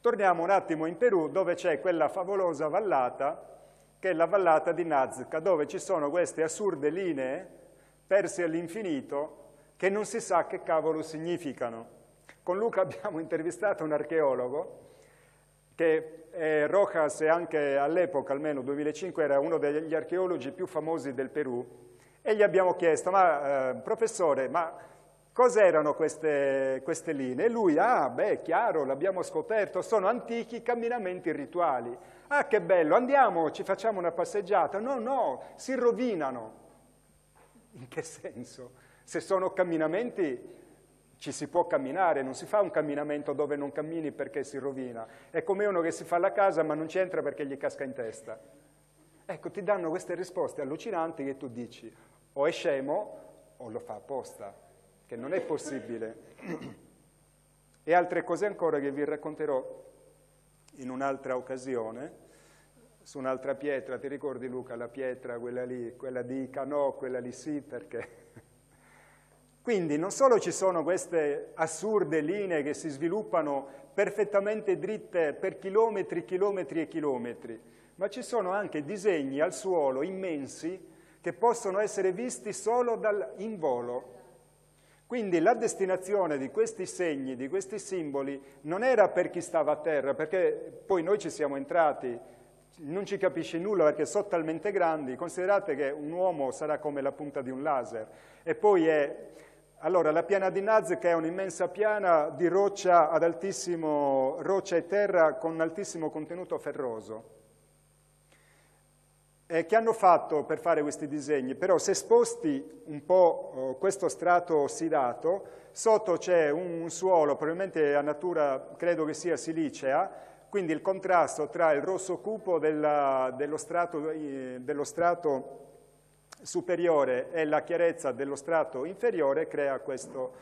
Torniamo un attimo in Perù dove c'è quella favolosa vallata che è la vallata di Nazca, dove ci sono queste assurde linee perse all'infinito che non si sa che cavolo significano. Con Luca abbiamo intervistato un archeologo che eh, Rojas e anche all'epoca, almeno 2005, era uno degli archeologi più famosi del Perù, e gli abbiamo chiesto, ma eh, professore, ma Cos'erano queste, queste linee? Lui, ah, beh, chiaro, l'abbiamo scoperto, sono antichi camminamenti rituali. Ah, che bello, andiamo, ci facciamo una passeggiata. No, no, si rovinano. In che senso? Se sono camminamenti ci si può camminare, non si fa un camminamento dove non cammini perché si rovina. È come uno che si fa la casa ma non c'entra perché gli casca in testa. Ecco, ti danno queste risposte allucinanti che tu dici o è scemo o lo fa apposta, che non è possibile. [CLEARS THROAT] E altre cose ancora che vi racconterò in un'altra occasione, su un'altra pietra, ti ricordi Luca, la pietra, quella lì, quella di Canò, quella lì sì, perché quindi non solo ci sono queste assurde linee che si sviluppano perfettamente dritte per chilometri, chilometri e chilometri, ma ci sono anche disegni al suolo immensi che possono essere visti solo dal, in volo. Quindi la destinazione di questi segni, di questi simboli, non era per chi stava a terra, perché poi noi ci siamo entrati, non ci capisce nulla perché sono talmente grandi, considerate che un uomo sarà come la punta di un laser, e poi è allora, la piana di Nazca è un'immensa piana di roccia, ad altissimo, roccia e terra con altissimo contenuto ferroso. E che hanno fatto per fare questi disegni? Però se sposti un po' oh, questo strato ossidato, sotto c'è un, un suolo, probabilmente a natura credo che sia silicea, quindi il contrasto tra il rosso cupo della, dello, strato, eh, dello strato superiore e la chiarezza dello strato inferiore crea questo,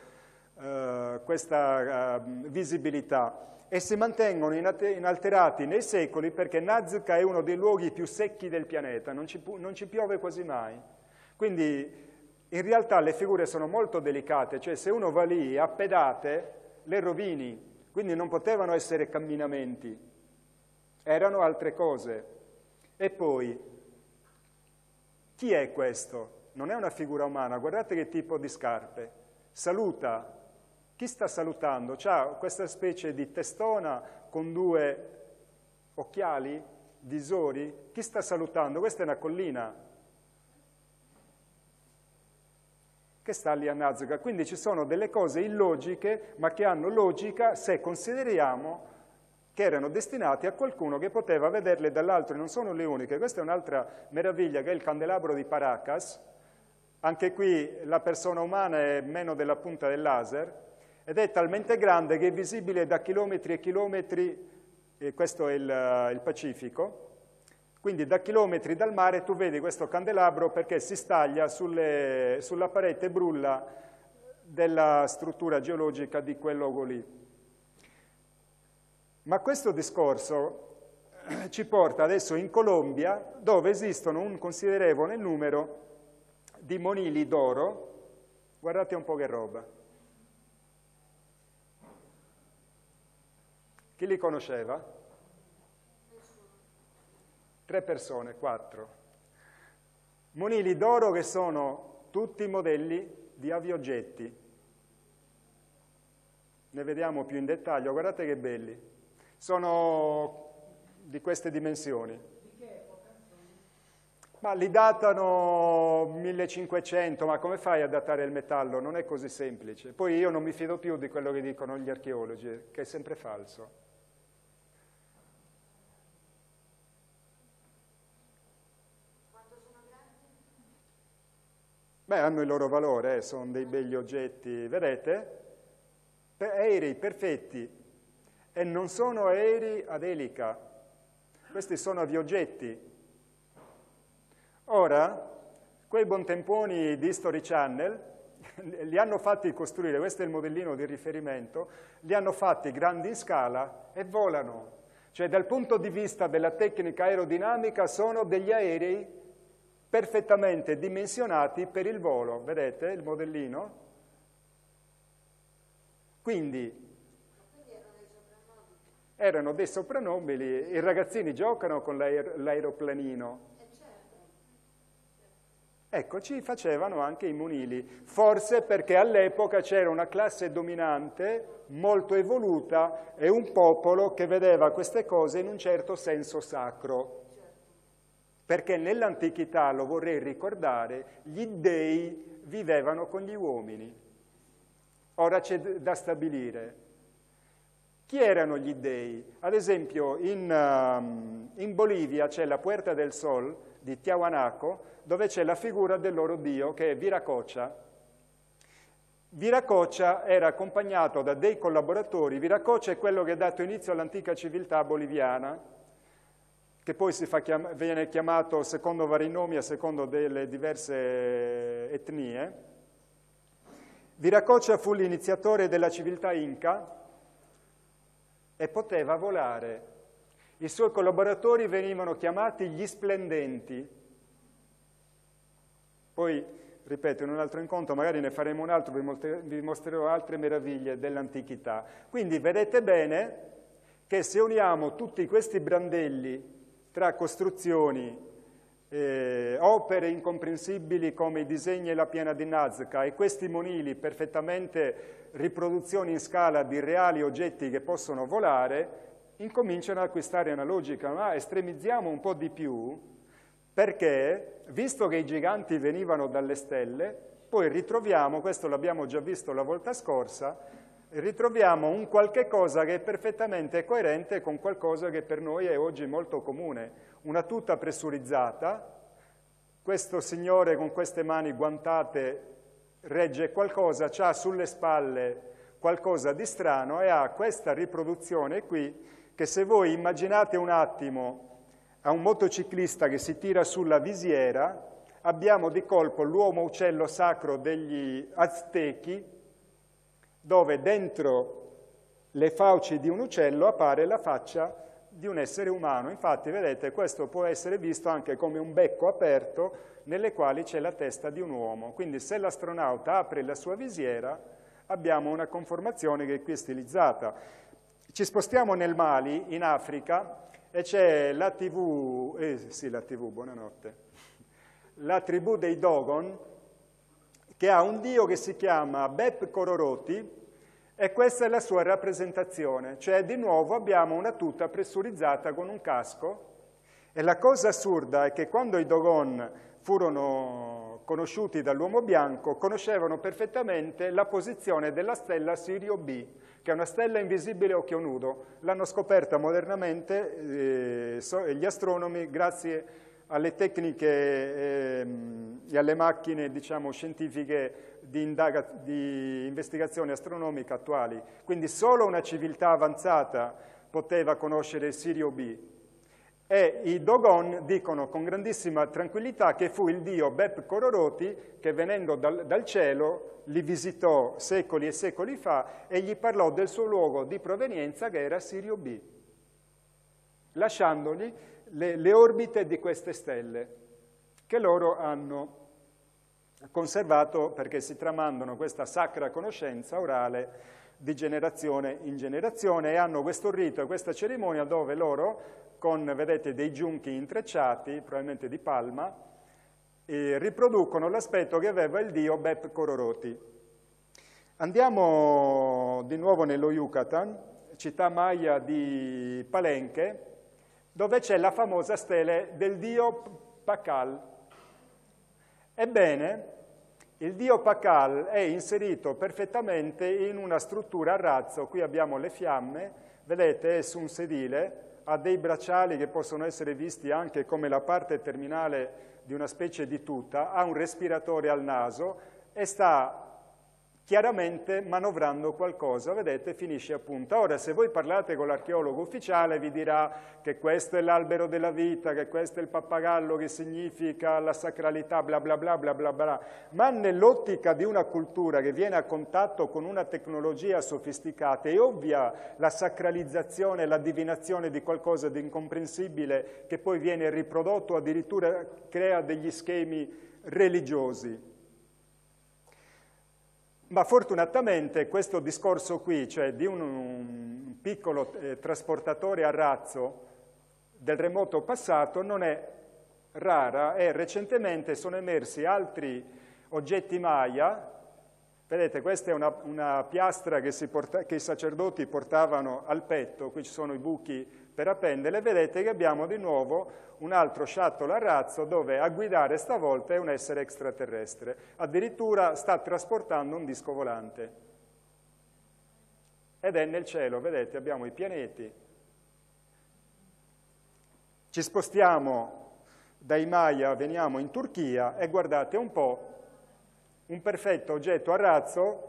uh, questa uh, visibilità e si mantengono inalterati nei secoli perché Nazca è uno dei luoghi più secchi del pianeta, non ci, non ci piove quasi mai. Quindi in realtà le figure sono molto delicate, cioè se uno va lì a pedate le rovini, quindi non potevano essere camminamenti, erano altre cose. E poi chi è questo? Non è una figura umana, guardate che tipo di scarpe. Saluta. Chi sta salutando? Ha questa specie di testona con due occhiali, visori. Chi sta salutando? Questa è una collina che sta lì a Nazca. Quindi ci sono delle cose illogiche, ma che hanno logica se consideriamo che erano destinati a qualcuno che poteva vederle dall'alto e non sono le uniche. Questa è un'altra meraviglia che è il candelabro di Paracas. Anche qui la persona umana è meno della punta del laser ed è talmente grande che è visibile da chilometri e chilometri, e questo è il, il Pacifico, quindi da chilometri dal mare tu vedi questo candelabro perché si staglia sulle, sulla parete brulla della struttura geologica di quel luogo lì. Ma questo discorso eh, ci porta adesso in Colombia, dove esistono un considerevole numero di monili d'oro. Guardate un po' che roba. Chi li conosceva? Tre persone, quattro. Monili d'oro che sono tutti modelli di aviogetti. Ne vediamo più in dettaglio, guardate che belli sono di queste dimensioni. Ma li datano 1500, ma come fai a datare il metallo? Non è così semplice. Poi io non mi fido più di quello che dicono gli archeologi, che è sempre falso. Beh, hanno il loro valore, eh, sono dei begli oggetti, vedete? Aerei perfetti, e non sono aerei ad elica, questi sono aviogetti. Ora, quei buontemponi di History Channel [LAUGHS] li hanno fatti costruire, questo è il modellino di riferimento, li hanno fatti grandi in scala e volano. Cioè dal punto di vista della tecnica aerodinamica sono degli aerei perfettamente dimensionati per il volo. Vedete il modellino? Quindi erano dei soprannobili, i ragazzini giocano con l'aeroplanino. Ecco, ci facevano anche i monili, forse perché all'epoca c'era una classe dominante molto evoluta e un popolo che vedeva queste cose in un certo senso sacro. Perché nell'antichità, lo vorrei ricordare, gli dei vivevano con gli uomini. Ora c'è da stabilire chi erano gli dei? Ad esempio in, um, in Bolivia c'è la Puerta del Sol di Tiahuanaco dove c'è la figura del loro dio che è Viracocha. Viracocha era accompagnato da dei collaboratori. Viracocha è quello che ha dato inizio all'antica civiltà boliviana, che poi chiam viene chiamato secondo vari nomi a secondo delle diverse etnie. Viracocha fu l'iniziatore della civiltà inca, e poteva volare. I suoi collaboratori venivano chiamati gli splendenti. Poi, ripeto, in un altro incontro, magari ne faremo un altro, vi mostrerò altre meraviglie dell'antichità. Quindi vedete bene che se uniamo tutti questi brandelli tra costruzioni, eh, opere incomprensibili come i disegni e la piana di Nazca e questi monili perfettamente riproduzioni in scala di reali oggetti che possono volare, incominciano ad acquistare una logica, ma estremizziamo un po' di più, perché, visto che i giganti venivano dalle stelle, poi ritroviamo, questo l'abbiamo già visto la volta scorsa, ritroviamo un qualche cosa che è perfettamente coerente con qualcosa che per noi è oggi molto comune. Una tuta pressurizzata, questo signore con queste mani guantate regge qualcosa, ha sulle spalle qualcosa di strano e ha questa riproduzione qui che se voi immaginate un attimo a un motociclista che si tira sulla visiera, abbiamo di colpo l'uomo uccello sacro degli aztechi dove dentro le fauci di un uccello appare la faccia di un essere umano. Infatti, vedete, questo può essere visto anche come un becco aperto nelle quali c'è la testa di un uomo. Quindi se l'astronauta apre la sua visiera, abbiamo una conformazione che è qui stilizzata. Ci spostiamo nel Mali, in Africa, e c'è la TV, eh, sì, la TV, buonanotte, la tribù dei Dogon, che ha un dio che si chiama Bep Kororoti, e questa è la sua rappresentazione, cioè di nuovo abbiamo una tuta pressurizzata con un casco, e la cosa assurda è che quando i Dogon furono conosciuti dall'uomo bianco, conoscevano perfettamente la posizione della stella Sirio B, che è una stella invisibile a occhio nudo. L'hanno scoperta modernamente eh, gli astronomi grazie alle tecniche eh, e alle macchine diciamo, scientifiche di, di investigazione astronomica attuali. Quindi solo una civiltà avanzata poteva conoscere Sirio B. E i Dogon dicono con grandissima tranquillità che fu il dio Bep Kororoti che venendo dal, dal, cielo li visitò secoli e secoli fa e gli parlò del suo luogo di provenienza che era Sirio B, lasciandogli le, le orbite di queste stelle che loro hanno conservato perché si tramandano questa sacra conoscenza orale di generazione in generazione e hanno questo rito e questa cerimonia dove loro con, vedete, dei giunchi intrecciati, probabilmente di palma, riproducono l'aspetto che aveva il dio Bep Kororoti. Andiamo di nuovo nello Yucatan, città maya di Palenque, dove c'è la famosa stele del dio Pacal. Ebbene, il dio Pacal è inserito perfettamente in una struttura a razzo, qui abbiamo le fiamme, vedete è su un sedile, ha dei bracciali che possono essere visti anche come la parte terminale di una specie di tuta, ha un respiratore al naso e sta chiaramente manovrando qualcosa, vedete, finisce a punta. Ora, se voi parlate con l'archeologo ufficiale, vi dirà che questo è l'albero della vita, che questo è il pappagallo che significa la sacralità, bla bla bla bla bla bla, ma nell'ottica di una cultura che viene a contatto con una tecnologia sofisticata, è ovvia la sacralizzazione, la divinazione di qualcosa di incomprensibile che poi viene riprodotto, addirittura crea degli schemi religiosi. Ma fortunatamente questo discorso qui, cioè di un, un piccolo eh, trasportatore a razzo del remoto passato, non è rara e recentemente sono emersi altri oggetti Maya. Vedete, questa è una, una piastra che, porta, che i sacerdoti portavano al petto, qui ci sono i buchi per appenderle, vedete che abbiamo di nuovo un altro shuttle a razzo dove a guidare stavolta è un essere extraterrestre. Addirittura sta trasportando un disco volante. ed è nel cielo, vedete, abbiamo i pianeti. Ci spostiamo dai Maya, veniamo in Turchia e guardate un po', un perfetto oggetto a razzo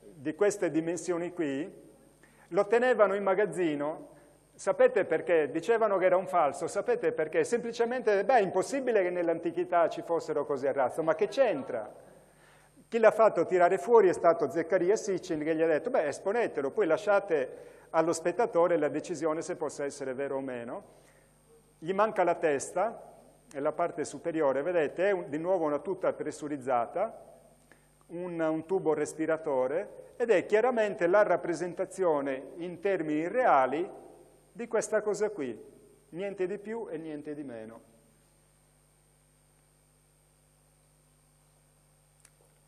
di queste dimensioni qui, lo tenevano in magazzino, sapete perché? Dicevano che era un falso, sapete perché? Semplicemente, beh, è impossibile che nell'antichità ci fossero così a razzo, ma che c'entra? Chi l'ha fatto tirare fuori è stato Zeccaria Sitchin che gli ha detto, beh, esponetelo, poi lasciate allo spettatore la decisione se possa essere vero o meno. Gli manca la testa, è la parte superiore, vedete, è un, di nuovo una tuta pressurizzata, un, un tubo respiratore, ed è chiaramente la rappresentazione in termini reali di questa cosa qui, niente di più e niente di meno.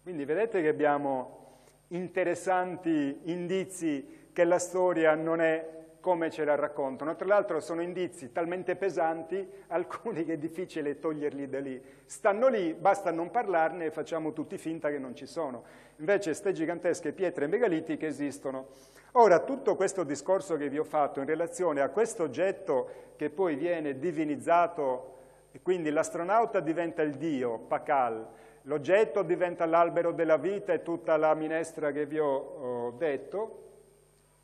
Quindi vedete che abbiamo interessanti indizi che la storia non è come ce la raccontano. Tra l'altro sono indizi talmente pesanti, alcuni che è difficile toglierli da lì. Stanno lì, basta non parlarne e facciamo tutti finta che non ci sono. Invece queste gigantesche pietre megalitiche esistono. Ora, tutto questo discorso che vi ho fatto in relazione a questo oggetto che poi viene divinizzato, e quindi l'astronauta diventa il dio, Pakal, l'oggetto diventa l'albero della vita e tutta la minestra che vi ho, ho detto,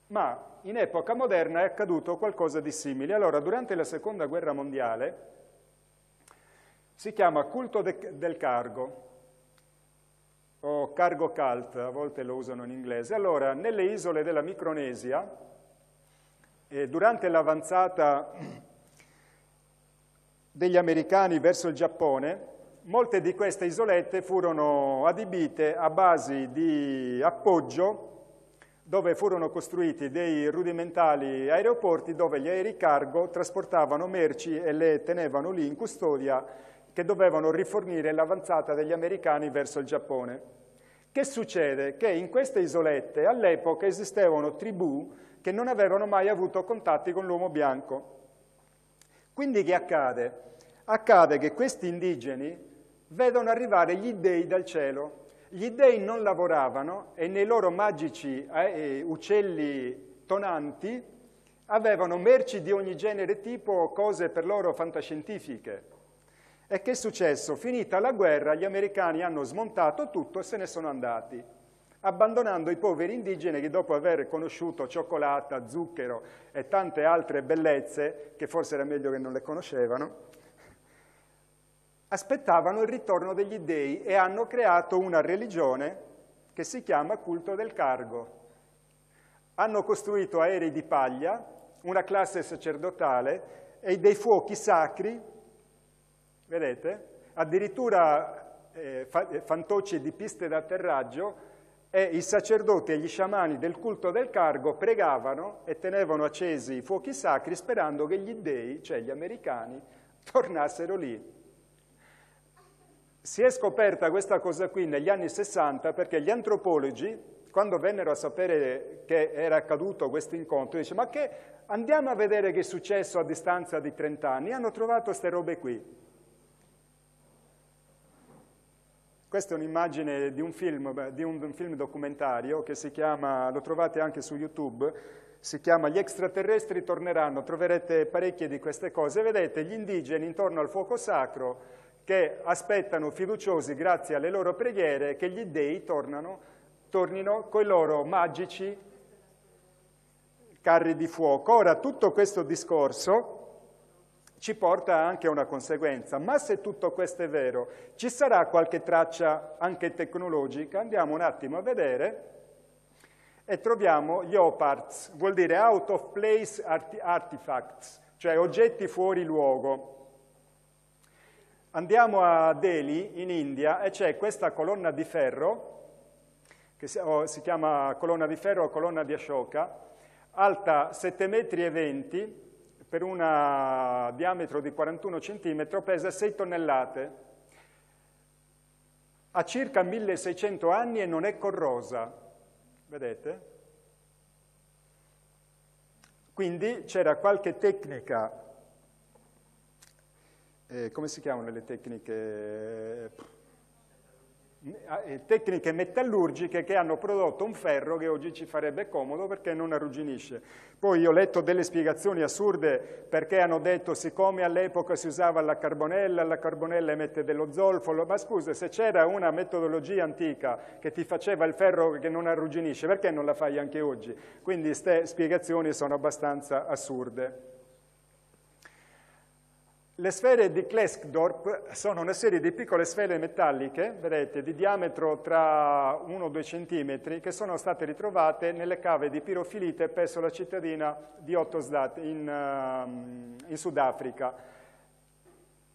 ma in epoca moderna è accaduto qualcosa di simile. Allora, durante la seconda guerra mondiale si chiama culto de del cargo, o cargo cult, a volte lo usano in inglese. Allora, nelle isole della Micronesia, eh, durante l'avanzata degli americani verso il Giappone, molte di queste isolette furono adibite a basi di appoggio dove furono costruiti dei rudimentali aeroporti dove gli aerei cargo trasportavano merci e le tenevano lì in custodia che dovevano rifornire l'avanzata degli americani verso il Giappone. Che succede? Che in queste isolette all'epoca esistevano tribù che non avevano mai avuto contatti con l'uomo bianco. Quindi che accade? Accade che questi indigeni vedono arrivare gli dei dal cielo gli dei non lavoravano e nei loro magici eh, uccelli tonanti avevano merci di ogni genere e tipo, cose per loro fantascientifiche. E che è successo? Finita la guerra, gli americani hanno smontato tutto e se ne sono andati, abbandonando i poveri indigeni che dopo aver conosciuto cioccolata, zucchero e tante altre bellezze, che forse era meglio che non le conoscevano, aspettavano il ritorno degli dei e hanno creato una religione che si chiama culto del cargo. Hanno costruito aerei di paglia, una classe sacerdotale e dei fuochi sacri, vedete? Addirittura eh, eh fantocci di piste d'atterraggio e i sacerdoti e gli sciamani del culto del cargo pregavano e tenevano accesi i fuochi sacri sperando che gli dei, cioè gli americani, tornassero lì si è scoperta questa cosa qui negli anni 60 perché gli antropologi, quando vennero a sapere che era accaduto questo incontro, dice ma che andiamo a vedere che è successo a distanza di 30 anni, hanno trovato queste robe qui. Questa è un'immagine di un di un film documentario che si chiama, lo trovate anche su YouTube, si chiama Gli extraterrestri torneranno, troverete parecchie di queste cose. Vedete gli indigeni intorno al fuoco sacro, che aspettano fiduciosi, grazie alle loro preghiere, che gli dei tornano, tornino con i loro magici carri di fuoco. Ora, tutto questo discorso ci porta anche a una conseguenza, ma se tutto questo è vero, ci sarà qualche traccia anche tecnologica? Andiamo un attimo a vedere e troviamo gli OPARTs, vuol dire out of place artifacts, cioè oggetti fuori luogo. Andiamo a Delhi, in India, e c'è questa colonna di ferro, che si, oh, chiama colonna di ferro o colonna di Ashoka, alta 7,20 metri per un diametro di 41 cm, pesa 6 tonnellate. Ha circa 1600 anni e non è corrosa, vedete? Quindi c'era qualche tecnica eh, come si chiamano le tecniche? Eh, tecniche metallurgiche che hanno prodotto un ferro che oggi ci farebbe comodo perché non arrugginisce. Poi ho letto delle spiegazioni assurde perché hanno detto siccome all'epoca si usava la carbonella, la carbonella emette dello zolfo, ma scusa, se c'era una metodologia antica che ti faceva il ferro che non arrugginisce, perché non la fai anche oggi? Quindi queste spiegazioni sono abbastanza assurde. Le sfere di Kleskdorp sono una serie di piccole sfere metalliche, vedete, di diametro tra 1 2 cm, che sono state ritrovate nelle cave di pirofilite presso la cittadina di Ottosdad in, uh, in Sudafrica.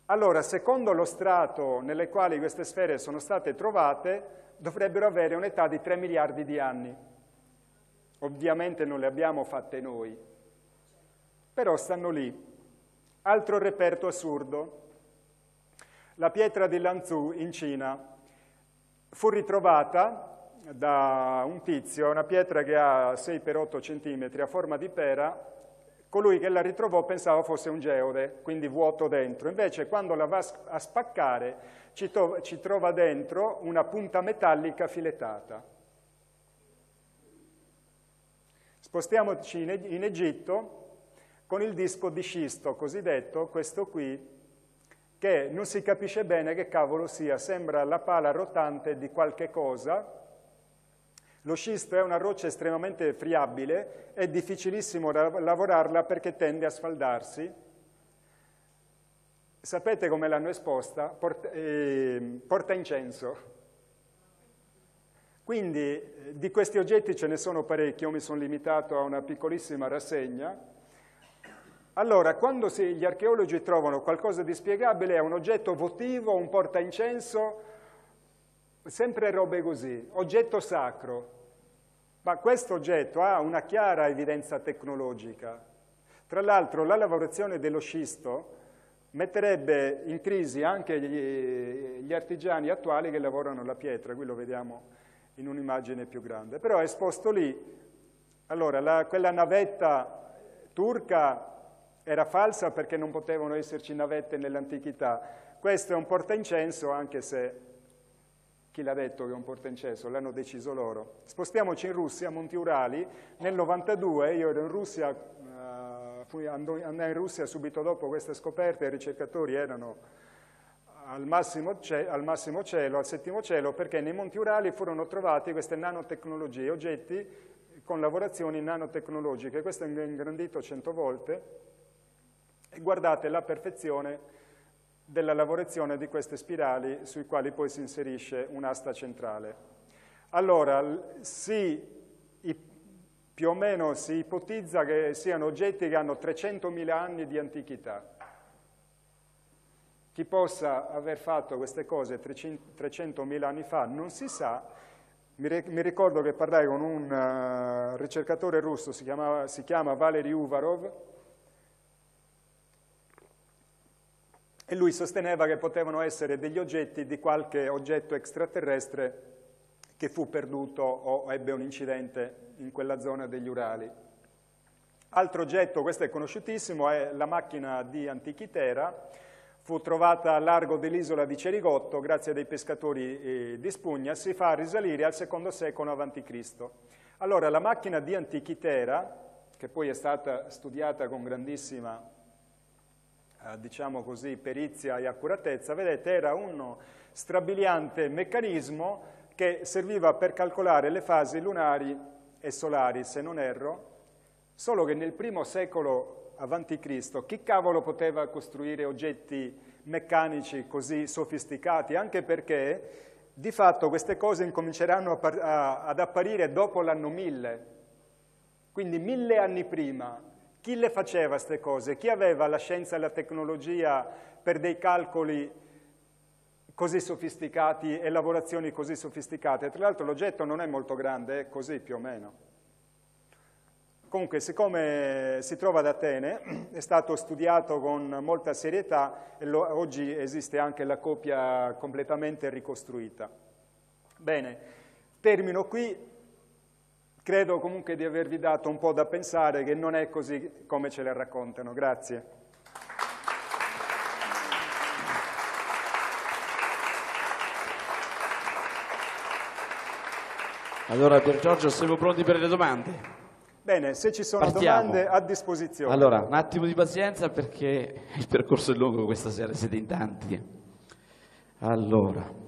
Allora, secondo lo strato nelle quali queste sfere sono state trovate, dovrebbero avere un'età di 3 miliardi di anni. Ovviamente non le abbiamo fatte noi, però stanno lì. Altro reperto assurdo, la pietra di Lanzhou in Cina fu ritrovata da un tizio, una pietra che ha 6 x 8 cm a forma di pera, colui che la ritrovò pensava fosse un geode, quindi vuoto dentro. Invece quando la va a spaccare ci, ci trova dentro una punta metallica filettata. Spostiamoci in, in Egitto, con il disco di scisto cosiddetto, questo qui, che non si capisce bene che cavolo sia, sembra la pala rotante di qualche cosa. Lo scisto è una roccia estremamente friabile, è difficilissimo lavorarla perché tende a sfaldarsi. Sapete come l'hanno esposta? Porta, eh, porta incenso. Quindi eh, di questi oggetti ce ne sono parecchi, io mi sono limitato a una piccolissima rassegna, allora, quando gli archeologi trovano qualcosa di spiegabile, è un oggetto votivo, un portaincenso, sempre robe così, oggetto sacro. Ma questo oggetto ha una chiara evidenza tecnologica. Tra l'altro la lavorazione dello scisto metterebbe in crisi anche gli, gli, artigiani attuali che lavorano la pietra, qui lo vediamo in un'immagine più grande. Però è esposto lì, allora la, quella navetta turca era falsa perché non potevano esserci navette nell'antichità. Questo è un portaincenso, anche se chi l'ha detto che è un portaincenso? L'hanno deciso loro. Spostiamoci in Russia, Monti Urali. Nel 92 io ero in Russia, uh, andai in Russia subito dopo queste scoperte, i ricercatori erano al massimo, al massimo cielo, al settimo cielo, perché nei Monti Urali furono trovate queste nanotecnologie, oggetti con lavorazioni nanotecnologiche. Questo è ingrandito cento volte e guardate la perfezione della lavorazione di queste spirali sui quali poi si inserisce un'asta centrale. Allora, si, più o meno si ipotizza che siano oggetti che hanno 300.000 anni di antichità. Chi possa aver fatto queste cose 300.000 anni fa non si sa. Mi, ricordo che parlai con un uh, ricercatore russo, si, chiamava, si chiama Valery Uvarov, e lui sosteneva che potevano essere degli oggetti di qualche oggetto extraterrestre che fu perduto o ebbe un incidente in quella zona degli Urali. Altro oggetto, questo è conosciutissimo, è la macchina di Antichitera, fu trovata a largo dell'isola di Cerigotto grazie a dei pescatori eh, di spugna, si fa risalire al secondo secolo a.C. Allora, la macchina di Antichitera, che poi è stata studiata con grandissima diciamo così, perizia e accuratezza, vedete, era uno strabiliante meccanismo che serviva per calcolare le fasi lunari e solari, se non erro, solo che nel primo secolo avanti Cristo chi cavolo poteva costruire oggetti meccanici così sofisticati, anche perché di fatto queste cose incominceranno ad apparire dopo l'anno 1000, quindi mille anni prima, chi le faceva queste cose? Chi aveva la scienza e la tecnologia per dei calcoli così sofisticati e lavorazioni così sofisticate? Tra l'altro l'oggetto non è molto grande, è così più o meno. Comunque, siccome si trova ad Atene, è stato studiato con molta serietà e lo, oggi esiste anche la copia completamente ricostruita. Bene, termino qui, Credo comunque di avervi dato un po' da pensare che non è così come ce le raccontano. Grazie. Allora Pier Giorgio siamo pronti per le domande. Bene, se ci sono Partiamo. domande a disposizione. Allora, un attimo di pazienza perché il percorso è lungo questa sera, siete in tanti. Allora,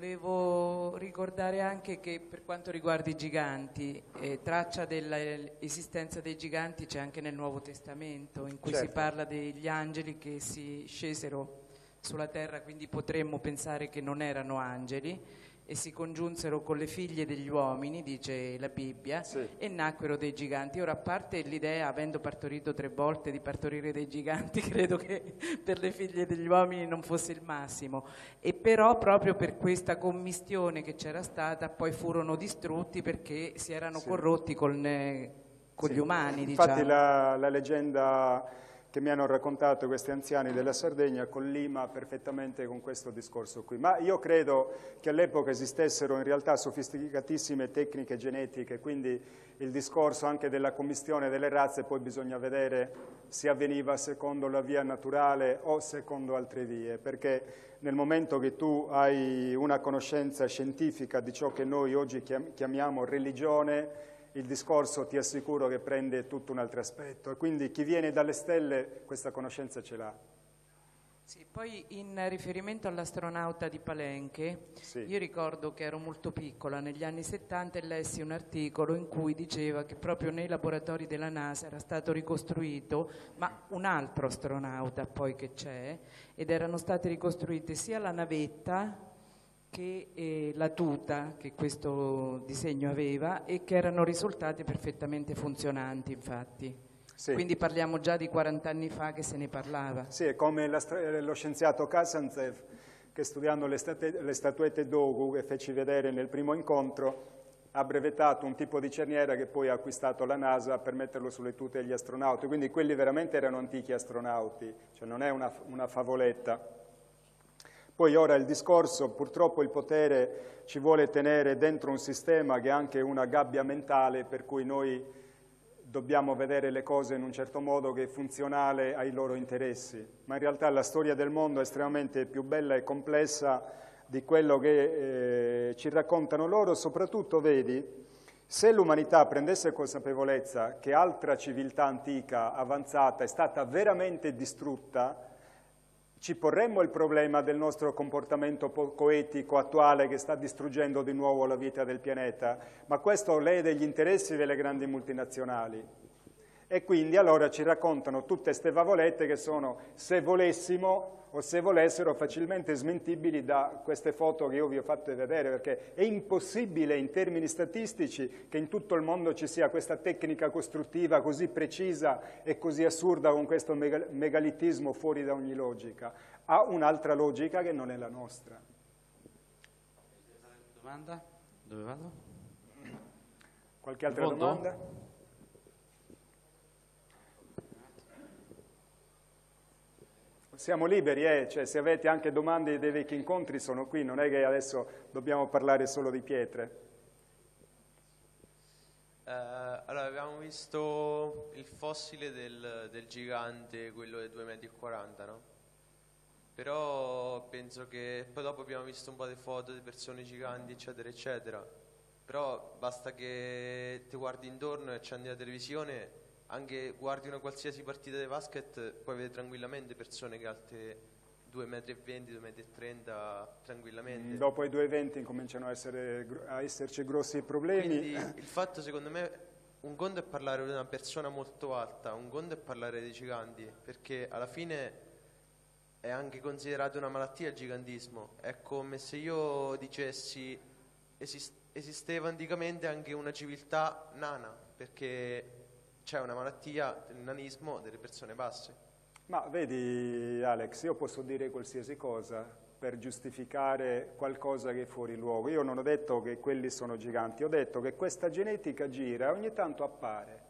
Volevo ricordare anche che per quanto riguarda i giganti, eh, traccia dell'esistenza dei giganti c'è anche nel Nuovo Testamento, in cui si Certo. parla degli angeli che si scesero sulla terra, quindi potremmo pensare che non erano angeli, e si congiunsero con le figlie degli uomini, dice la Bibbia, Sì. e nacquero dei giganti. Ora, a parte l'idea, avendo partorito tre volte, di partorire dei giganti, [LAUGHS] credo che per le figlie degli uomini non fosse il massimo. E però proprio per questa commistione che c'era stata, poi furono distrutti perché si erano Sì. corrotti con, con Sì. gli umani, Infatti diciamo. la, la leggenda che mi hanno raccontato questi anziani della Sardegna collima perfettamente con questo discorso qui. Ma io credo che all'epoca esistessero in realtà sofisticatissime tecniche genetiche, quindi il discorso anche della commistione delle razze poi bisogna vedere se avveniva secondo la via naturale o secondo altre vie, perché nel momento che tu hai una conoscenza scientifica di ciò che noi oggi chiam- chiamiamo religione, il discorso ti assicuro che prende tutto un altro aspetto e quindi chi viene dalle stelle questa conoscenza ce l'ha. Sì, poi in riferimento all'astronauta di Palenche, Sì. io ricordo che ero molto piccola negli anni 70 e lessi un articolo in cui diceva che proprio nei laboratori della NASA era stato ricostruito, ma un altro astronauta poi che c'è, ed erano state ricostruite sia la navetta che eh, la tuta che questo disegno aveva e che erano risultate perfettamente funzionanti, infatti. Sì. Quindi parliamo già di 40 anni fa che se ne parlava. Sì, è come l'astra- eh, lo scienziato Kazantsev che studiando le, state- le statuette Dogu che feci vedere nel primo incontro ha brevetato un tipo di cerniera che poi ha acquistato la NASA per metterlo sulle tute degli astronauti, quindi quelli veramente erano antichi astronauti, cioè non è una, una favoletta. Poi ora il discorso, purtroppo il potere ci vuole tenere dentro un sistema che è anche una gabbia mentale per cui noi dobbiamo vedere le cose in un certo modo che è funzionale ai loro interessi, ma in realtà la storia del mondo è estremamente più bella e complessa di quello che eh, ci raccontano loro, soprattutto vedi, se l'umanità prendesse consapevolezza che altra civiltà antica, avanzata, è stata veramente distrutta, ci porremmo il problema del nostro comportamento poco etico attuale che sta distruggendo di nuovo la vita del pianeta, ma questo lede gli interessi delle grandi multinazionali. E quindi allora ci raccontano tutte queste favolette che sono, se volessimo o se volessero, facilmente smentibili da queste foto che io vi ho fatto vedere, perché è impossibile in termini statistici che in tutto il mondo ci sia questa tecnica costruttiva così precisa e così assurda con questo mega- megalitismo fuori da ogni logica. Ha un'altra logica che non è la nostra. domanda? Dove vado? Qualche altra Pronto? domanda? Siamo liberi, eh? cioè, se avete anche domande dei vecchi incontri sono qui, non è che adesso dobbiamo parlare solo di pietre. Eh, allora, abbiamo visto il fossile del, del gigante, quello dei 2,40 metri, no? Però penso che poi dopo abbiamo visto un po' di foto di persone giganti, eccetera, eccetera. Però basta che ti guardi intorno e accendi la televisione, anche guardi una qualsiasi partita di basket, puoi vedere tranquillamente persone che alte 2,20 metri, 2,30 metri tranquillamente. Mm, Dopo i due eventi cominciano a, essere, a esserci grossi problemi. Quindi il fatto secondo me un conto è parlare di una persona molto alta, un conto è parlare dei giganti, perché alla fine è anche considerato una malattia il gigantismo. È come se io dicessi esis- esisteva anticamente anche una civiltà nana, perché c'è una malattia, il nanismo delle persone basse. Ma vedi Alex, io posso dire qualsiasi cosa per giustificare qualcosa che è fuori luogo. Io non ho detto che quelli sono giganti, ho detto che questa genetica gira e ogni tanto appare.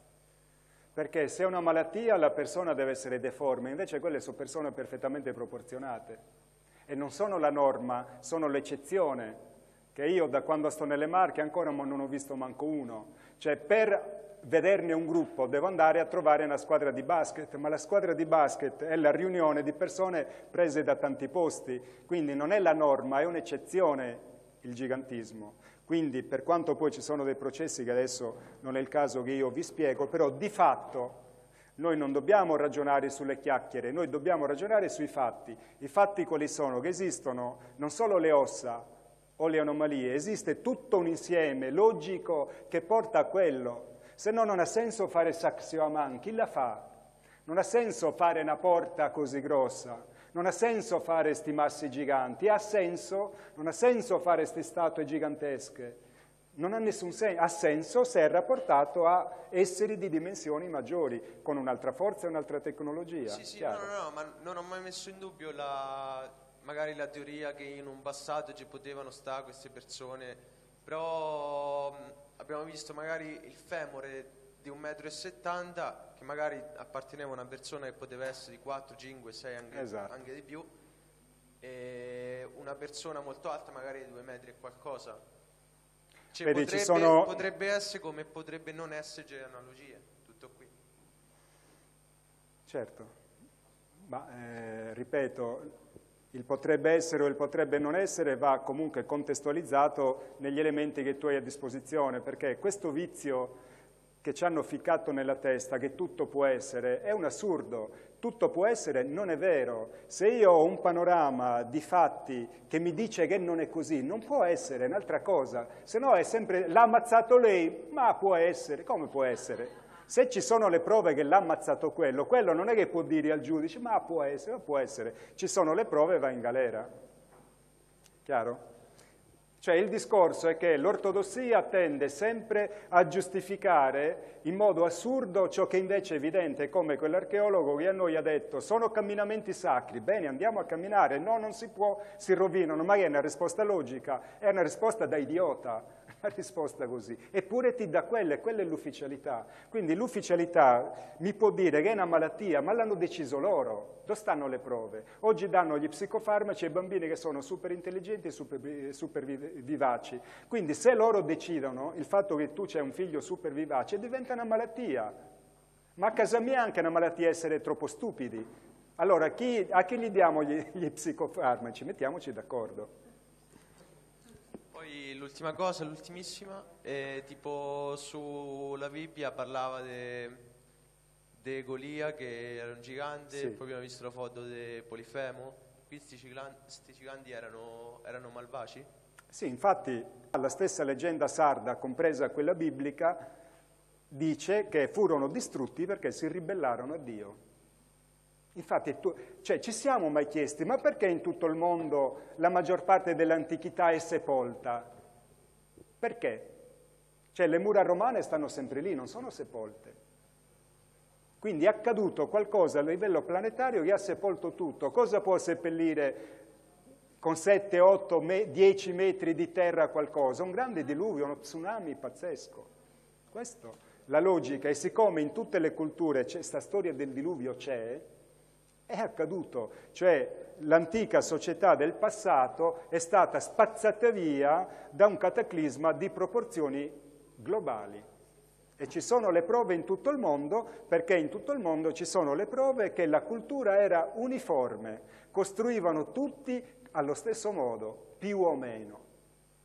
Perché se è una malattia la persona deve essere deforme, invece quelle sono persone perfettamente proporzionate. E non sono la norma, sono l'eccezione, che io da quando sto nelle Marche ancora non ho visto manco uno. Cioè per vederne un gruppo devo andare a trovare una squadra di basket, ma la squadra di basket è la riunione di persone prese da tanti posti, quindi non è la norma, è un'eccezione il gigantismo. Quindi per quanto poi ci sono dei processi che adesso non è il caso che io vi spiego, però di fatto noi non dobbiamo ragionare sulle chiacchiere, noi dobbiamo ragionare sui fatti. I fatti quali sono? Che esistono non solo le ossa o le anomalie, esiste tutto un insieme logico che porta a quello. Se no non ha senso fare Saxio Aman, chi la fa? Non ha senso fare una porta così grossa, non ha senso fare questi massi giganti, ha senso, non ha senso fare queste statue gigantesche, non ha nessun senso, ha senso se è rapportato a esseri di dimensioni maggiori, con un'altra forza e un'altra tecnologia. Sì, sì, no, no, no, ma non ho mai messo in dubbio la, magari la teoria che in un passato ci potevano stare queste persone, però abbiamo visto magari il femore di 1,70 m che magari apparteneva a una persona che poteva essere di 4, 5, 6 anche, esatto. anche di più e una persona molto alta magari di 2 metri e qualcosa. Cioè, Vedi, potrebbe, sono... potrebbe, essere come potrebbe non essere analogie tutto qui. Certo. Ma eh, ripeto il potrebbe essere o il potrebbe non essere va comunque contestualizzato negli elementi che tu hai a disposizione, perché questo vizio che ci hanno ficcato nella testa, che tutto può essere, è un assurdo. Tutto può essere, non è vero. Se io ho un panorama di fatti che mi dice che non è così, non può essere, è un'altra cosa. Se no è sempre, l'ha ammazzato lei, ma può essere. Come può essere? Se ci sono le prove che l'ha ammazzato quello, quello non è che può dire al giudice, ma può essere, può essere. Ci sono le prove, va in galera. Chiaro? Cioè il discorso è che l'ortodossia tende sempre a giustificare in modo assurdo ciò che invece è evidente, come quell'archeologo che a noi ha detto sono camminamenti sacri, bene andiamo a camminare, no non si può, si rovinano, ma è una risposta logica, è una risposta da idiota una risposta così, eppure ti dà quella e quella è l'ufficialità. Quindi l'ufficialità mi può dire che è una malattia, ma l'hanno deciso loro. Dove stanno le prove? Oggi danno gli psicofarmaci ai bambini che sono super intelligenti e super, super vivaci. Quindi se loro decidono il fatto che tu c'è un figlio super vivace, diventa una malattia. Ma a casa mia è anche una malattia essere troppo stupidi. Allora, chi, a chi gli diamo gli, gli psicofarmaci? Mettiamoci d'accordo l'ultima cosa, l'ultimissima, è tipo sulla Bibbia parlava di Golia che era un gigante, sì. poi abbiamo visto la foto di Polifemo, questi giganti erano, erano malvagi? Sì, infatti la stessa leggenda sarda, compresa quella biblica, dice che furono distrutti perché si ribellarono a Dio. Infatti, tu, cioè, ci siamo mai chiesti, ma perché in tutto il mondo la maggior parte dell'antichità è sepolta? Perché? Cioè le mura romane stanno sempre lì, non sono sepolte. Quindi è accaduto qualcosa a livello planetario che ha sepolto tutto. Cosa può seppellire con 7, 8, 10 metri di terra qualcosa? Un grande diluvio, uno tsunami pazzesco. Questo, la logica. E siccome in tutte le culture questa storia del diluvio c'è, è accaduto, cioè l'antica società del passato è stata spazzata via da un cataclisma di proporzioni globali. E ci sono le prove in tutto il mondo, perché in tutto il mondo ci sono le prove che la cultura era uniforme, costruivano tutti allo stesso modo, più o meno,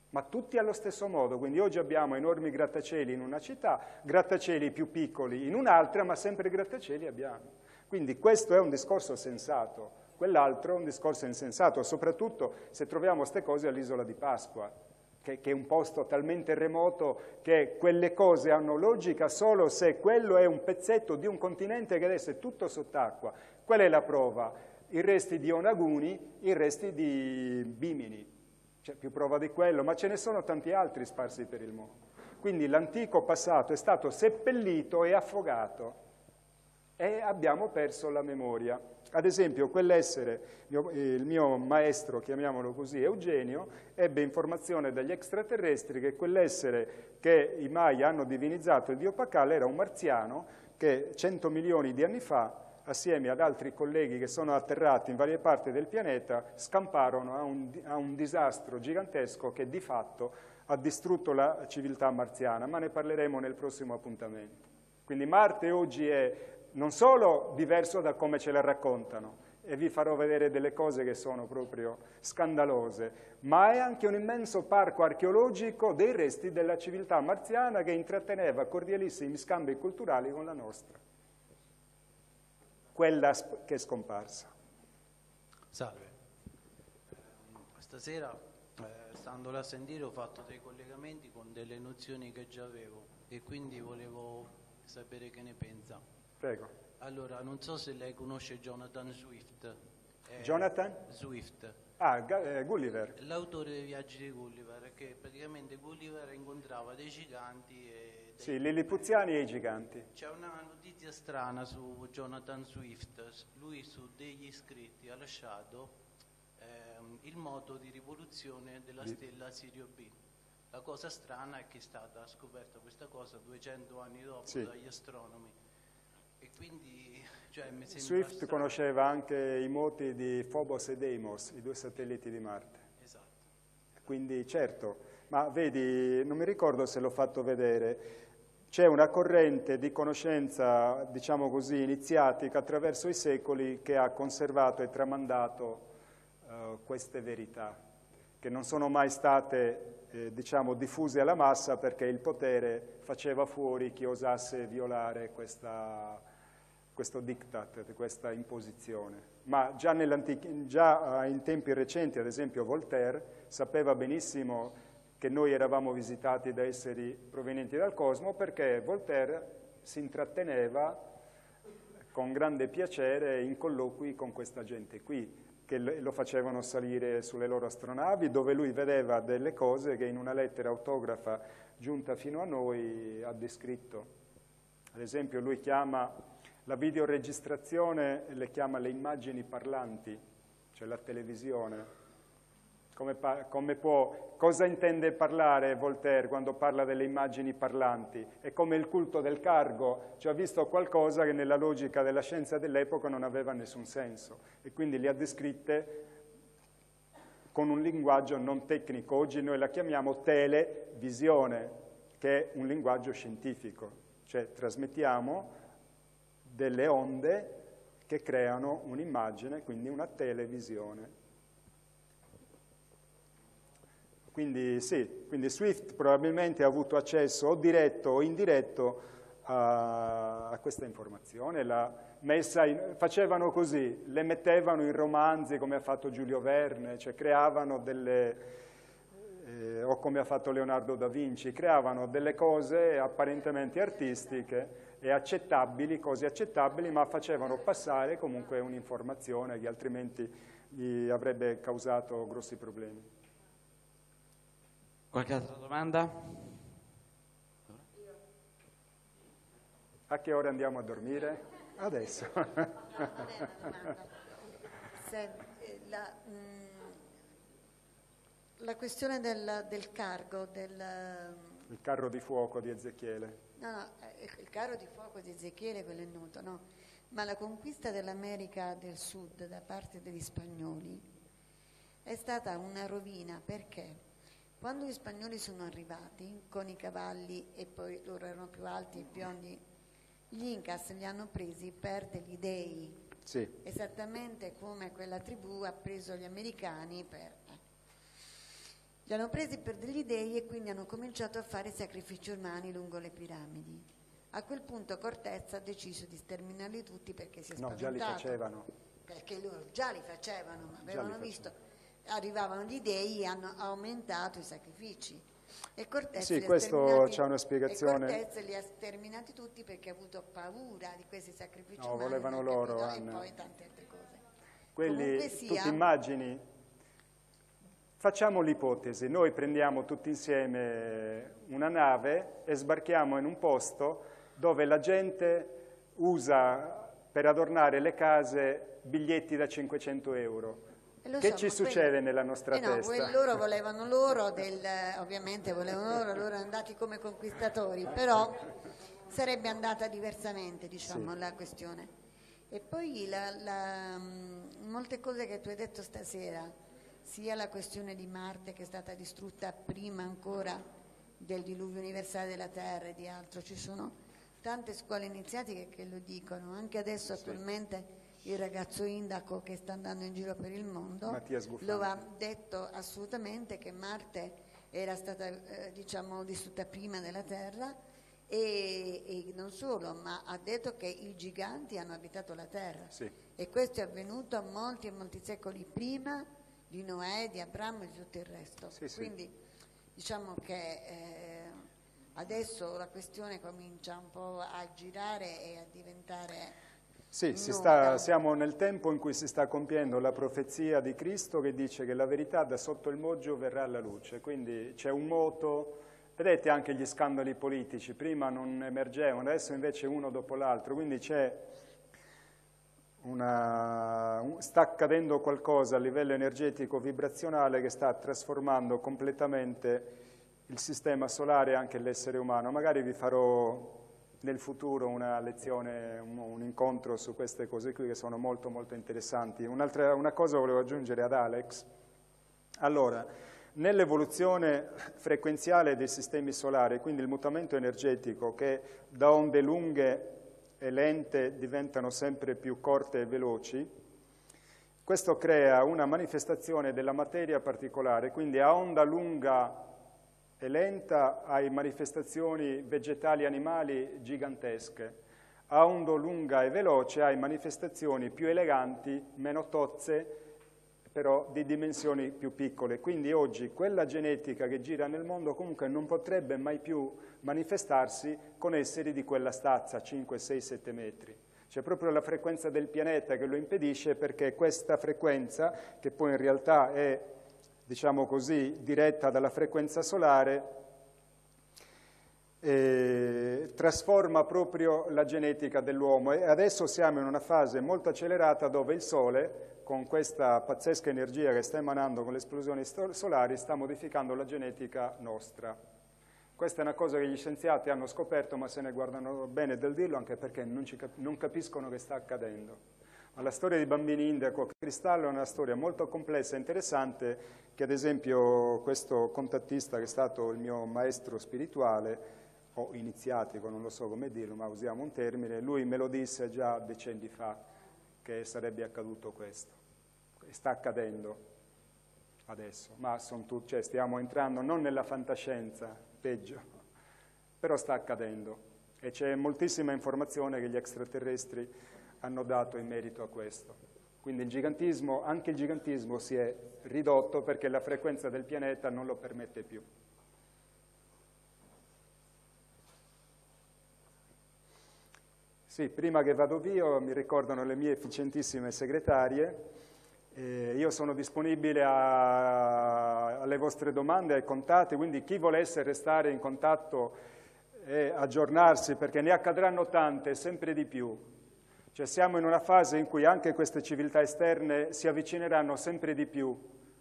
ma tutti allo stesso modo. Quindi oggi abbiamo enormi grattacieli in una città, grattacieli più piccoli in un'altra, ma sempre grattacieli abbiamo. Quindi questo è un discorso sensato, quell'altro è un discorso insensato, soprattutto se troviamo queste cose all'isola di Pasqua, che, che, è un posto talmente remoto che quelle cose hanno logica solo se quello è un pezzetto di un continente che adesso è tutto sott'acqua. Qual è la prova? I resti di Onaguni, i resti di Bimini. C'è più prova di quello, ma ce ne sono tanti altri sparsi per il mondo. Quindi l'antico passato è stato seppellito e affogato e abbiamo perso la memoria. Ad esempio, quell'essere, il mio maestro, chiamiamolo così, Eugenio, ebbe informazione dagli extraterrestri che quell'essere che i Maya hanno divinizzato, il dio Pacal, era un marziano che 100 milioni di anni fa assieme ad altri colleghi che sono atterrati in varie parti del pianeta, scamparono a un, a un disastro gigantesco che di fatto ha distrutto la civiltà marziana, ma ne parleremo nel prossimo appuntamento. Quindi Marte oggi è non solo diverso da come ce la raccontano, e vi farò vedere delle cose che sono proprio scandalose, ma è anche un immenso parco archeologico dei resti della civiltà marziana che intratteneva cordialissimi scambi culturali con la nostra, quella che è scomparsa. Salve, stasera eh, stando a sentire ho fatto dei collegamenti con delle nozioni che già avevo e quindi volevo sapere che ne pensa. Prego. Allora, non so se lei conosce Jonathan Swift. Eh, Jonathan? Swift. Ah, eh, Gulliver. L'autore dei viaggi di Gulliver, che praticamente Gulliver incontrava dei giganti e... Dei... Sì, lillipuziani e i giganti. C'è una notizia strana su Jonathan Swift. Lui su degli scritti ha lasciato ehm, il moto di rivoluzione della di... stella Sirio B. La cosa strana è che è stata scoperta questa cosa 200 anni dopo sì. dagli astronomi quindi, cioè, Swift conosceva anche i moti di Phobos e Deimos, i due satelliti di Marte. Esatto. Quindi certo, ma vedi, non mi ricordo se l'ho fatto vedere, c'è una corrente di conoscenza, diciamo così, iniziatica attraverso i secoli che ha conservato e tramandato uh, queste verità, che non sono mai state, eh, diciamo, diffuse alla massa perché il potere faceva fuori chi osasse violare questa questo diktat, questa imposizione. Ma già, già, eh, in tempi recenti, ad esempio Voltaire, sapeva benissimo che noi eravamo visitati da esseri provenienti dal cosmo perché Voltaire si intratteneva con grande piacere in colloqui con questa gente qui, che lo facevano salire sulle loro astronavi, dove lui vedeva delle cose che in una lettera autografa giunta fino a noi ha descritto. Ad esempio lui chiama la videoregistrazione le chiama le immagini parlanti, cioè la televisione. Come, come può, cosa intende parlare Voltaire quando parla delle immagini parlanti? È come il culto del cargo, cioè ha visto qualcosa che nella logica della scienza dell'epoca non aveva nessun senso e quindi le ha descritte con un linguaggio non tecnico. Oggi noi la chiamiamo televisione, che è un linguaggio scientifico, cioè trasmettiamo delle onde che creano un'immagine, quindi una televisione. Quindi sì, quindi Swift probabilmente ha avuto accesso o diretto o indiretto a, a questa informazione, in, facevano così, le mettevano in romanzi come ha fatto Giulio Verne, cioè creavano delle, eh, o come ha fatto Leonardo da Vinci, creavano delle cose apparentemente artistiche e accettabili, cose accettabili, ma facevano passare comunque un'informazione che altrimenti gli avrebbe causato grossi problemi. Qualche altra domanda? A che ora andiamo a dormire? Adesso. [LAUGHS] Se, eh, la, mh, mm, la, questione del, del cargo, del... Il carro di fuoco di Ezechiele. No, no, eh, il carro di fuoco di Ezechiele, quello è noto, no? Ma la conquista dell'America del Sud da parte degli spagnoli è stata una rovina perché quando gli spagnoli sono arrivati con i cavalli e poi loro erano più alti e biondi, gli Incas li hanno presi per degli dei, sì. esattamente come quella tribù ha preso gli americani per li hanno presi per degli dei e quindi hanno cominciato a fare sacrifici umani lungo le piramidi. A quel punto Cortez ha deciso di sterminarli tutti perché si è spaventato. No, già li facevano. Perché loro già li facevano, ma avevano visto, arrivavano gli dei e hanno aumentato i sacrifici. E Cortez sì, questo c'è una spiegazione. E Cortez li ha sterminati tutti perché ha avuto paura di questi sacrifici no, umani. volevano loro, E poi tante altre cose. Quelli, sia, tu immagini Facciamo l'ipotesi, noi prendiamo tutti insieme una nave e sbarchiamo in un posto dove la gente usa per adornare le case biglietti da 500 euro. Che so, ci succede quelli, nella nostra eh no, testa? loro volevano loro, del, ovviamente volevano loro, loro andati come conquistatori, però sarebbe andata diversamente diciamo, sì. la questione. E poi la, la, mh, molte cose che tu hai detto stasera, sia la questione di Marte che è stata distrutta prima ancora del diluvio universale della Terra e di altro, ci sono tante scuole iniziatiche che lo dicono, anche adesso attualmente il ragazzo indaco che sta andando in giro per il mondo lo ha detto assolutamente che Marte era stata eh, diciamo distrutta prima della Terra e, e non solo, ma ha detto che i giganti hanno abitato la Terra. Sì. e questo è avvenuto molti e molti secoli prima di Noè, di Abramo e di tutto il resto. Sì, sì. Quindi diciamo che eh, adesso la questione comincia un po' a girare e a diventare Sì, sta- siamo nel tempo in cui si sta compiendo la profezia di Cristo che dice che la verità da sotto il moggio verrà alla luce, quindi c'è un moto, vedete anche gli scandali politici, prima non emergevano, adesso invece uno dopo l'altro, quindi c'è una, un- sta accadendo qualcosa a livello energetico vibrazionale che sta trasformando completamente il sistema solare e anche l'essere umano. Magari vi farò nel futuro una lezione, un, un incontro su queste cose qui che sono molto molto interessanti. Un'altra una cosa volevo aggiungere ad Alex. Allora, nell'evoluzione frequenziale dei sistemi solari, quindi il mutamento energetico che da onde lunghe e lente diventano sempre più corte e veloci, questo crea una manifestazione della materia particolare, quindi a onda lunga e lenta hai manifestazioni vegetali e animali gigantesche, a onda lunga e veloce hai manifestazioni più eleganti, meno tozze, però di dimensioni più piccole. Quindi oggi quella genetica che gira nel mondo comunque non potrebbe mai più manifestarsi con esseri di quella stazza, 5, 6, 7 metri. C'è proprio la frequenza del pianeta che lo impedisce perché questa frequenza, che poi in realtà è, diciamo così, diretta dalla frequenza solare, eh, trasforma proprio la genetica dell'uomo e adesso siamo in una fase molto accelerata dove il Sole, con questa pazzesca energia che sta emanando con le esplosioni solari, sta modificando la genetica nostra. Questa è una cosa che gli scienziati hanno scoperto, ma se ne guardano bene del dirlo anche perché non, cap- non capiscono che sta accadendo. Ma la storia dei bambini indaco a cristallo è una storia molto complessa e interessante che ad esempio questo contattista che è stato il mio maestro spirituale o iniziatico, non lo so come dirlo, ma usiamo un termine, lui me lo disse già decenni fa che sarebbe accaduto questo. Sta accadendo adesso, ma son tu- cioè, stiamo entrando non nella fantascienza, peggio, però sta accadendo e c'è moltissima informazione che gli extraterrestri hanno dato in merito a questo. Quindi il gigantismo, anche il gigantismo si è ridotto perché la frequenza del pianeta non lo permette più. Sì, prima che vado via mi ricordano le mie efficientissime segretarie. Eh, io sono disponibile a- alle vostre domande, ai contatti, quindi chi volesse restare in contatto e aggiornarsi, perché ne accadranno tante, sempre di più. Cioè siamo in una fase in cui anche queste civiltà esterne si avvicineranno sempre di più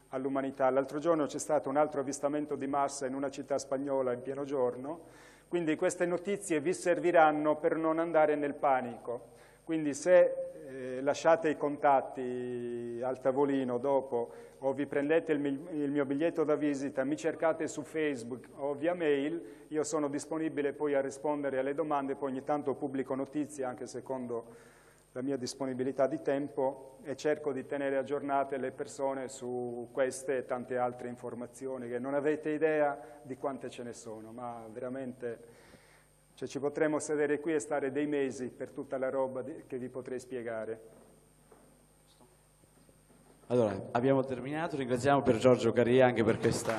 all'umanità. L'altro giorno c'è stato un altro avvistamento di massa in una città spagnola in pieno giorno, quindi queste notizie vi serviranno per non andare nel panico. Quindi se eh, lasciate i contatti al tavolino dopo o vi prendete il, il mio biglietto da visita, mi cercate su Facebook o via mail, io sono disponibile poi a rispondere alle domande, poi ogni tanto pubblico notizie anche secondo la mia disponibilità di tempo e cerco di tenere aggiornate le persone su queste e tante altre informazioni che non avete idea di quante ce ne sono, ma veramente cioè, ci potremmo sedere qui e stare dei mesi per tutta la roba che vi potrei spiegare. Allora, abbiamo terminato, ringraziamo per Giorgio Caria anche per questa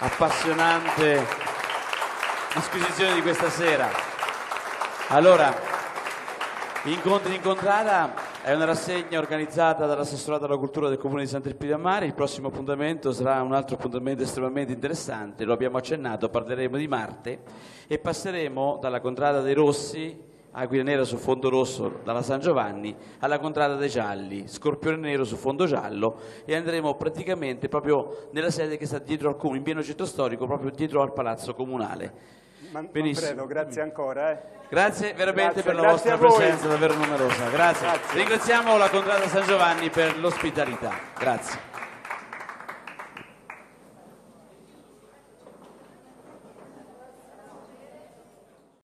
appassionante disquisizione di questa sera. Allora, Incontri in Contrada è una rassegna organizzata dall'assessorato alla cultura del comune di Sant'Elpidio a Mare. Il prossimo appuntamento sarà un altro appuntamento estremamente interessante, lo abbiamo accennato, parleremo di Marte e passeremo dalla Contrada dei Rossi, Aquila Nera su fondo rosso dalla San Giovanni, alla Contrada dei Gialli, Scorpione Nero su fondo giallo e andremo praticamente proprio nella sede che sta dietro al comune, in pieno centro storico, proprio dietro al palazzo comunale. Man- Benissimo. Manfredo, grazie ancora. eh. Grazie veramente Grazie, per la vostra presenza davvero numerosa. Grazie. Grazie. Ringraziamo la Contrada San Giovanni per l'ospitalità. Grazie.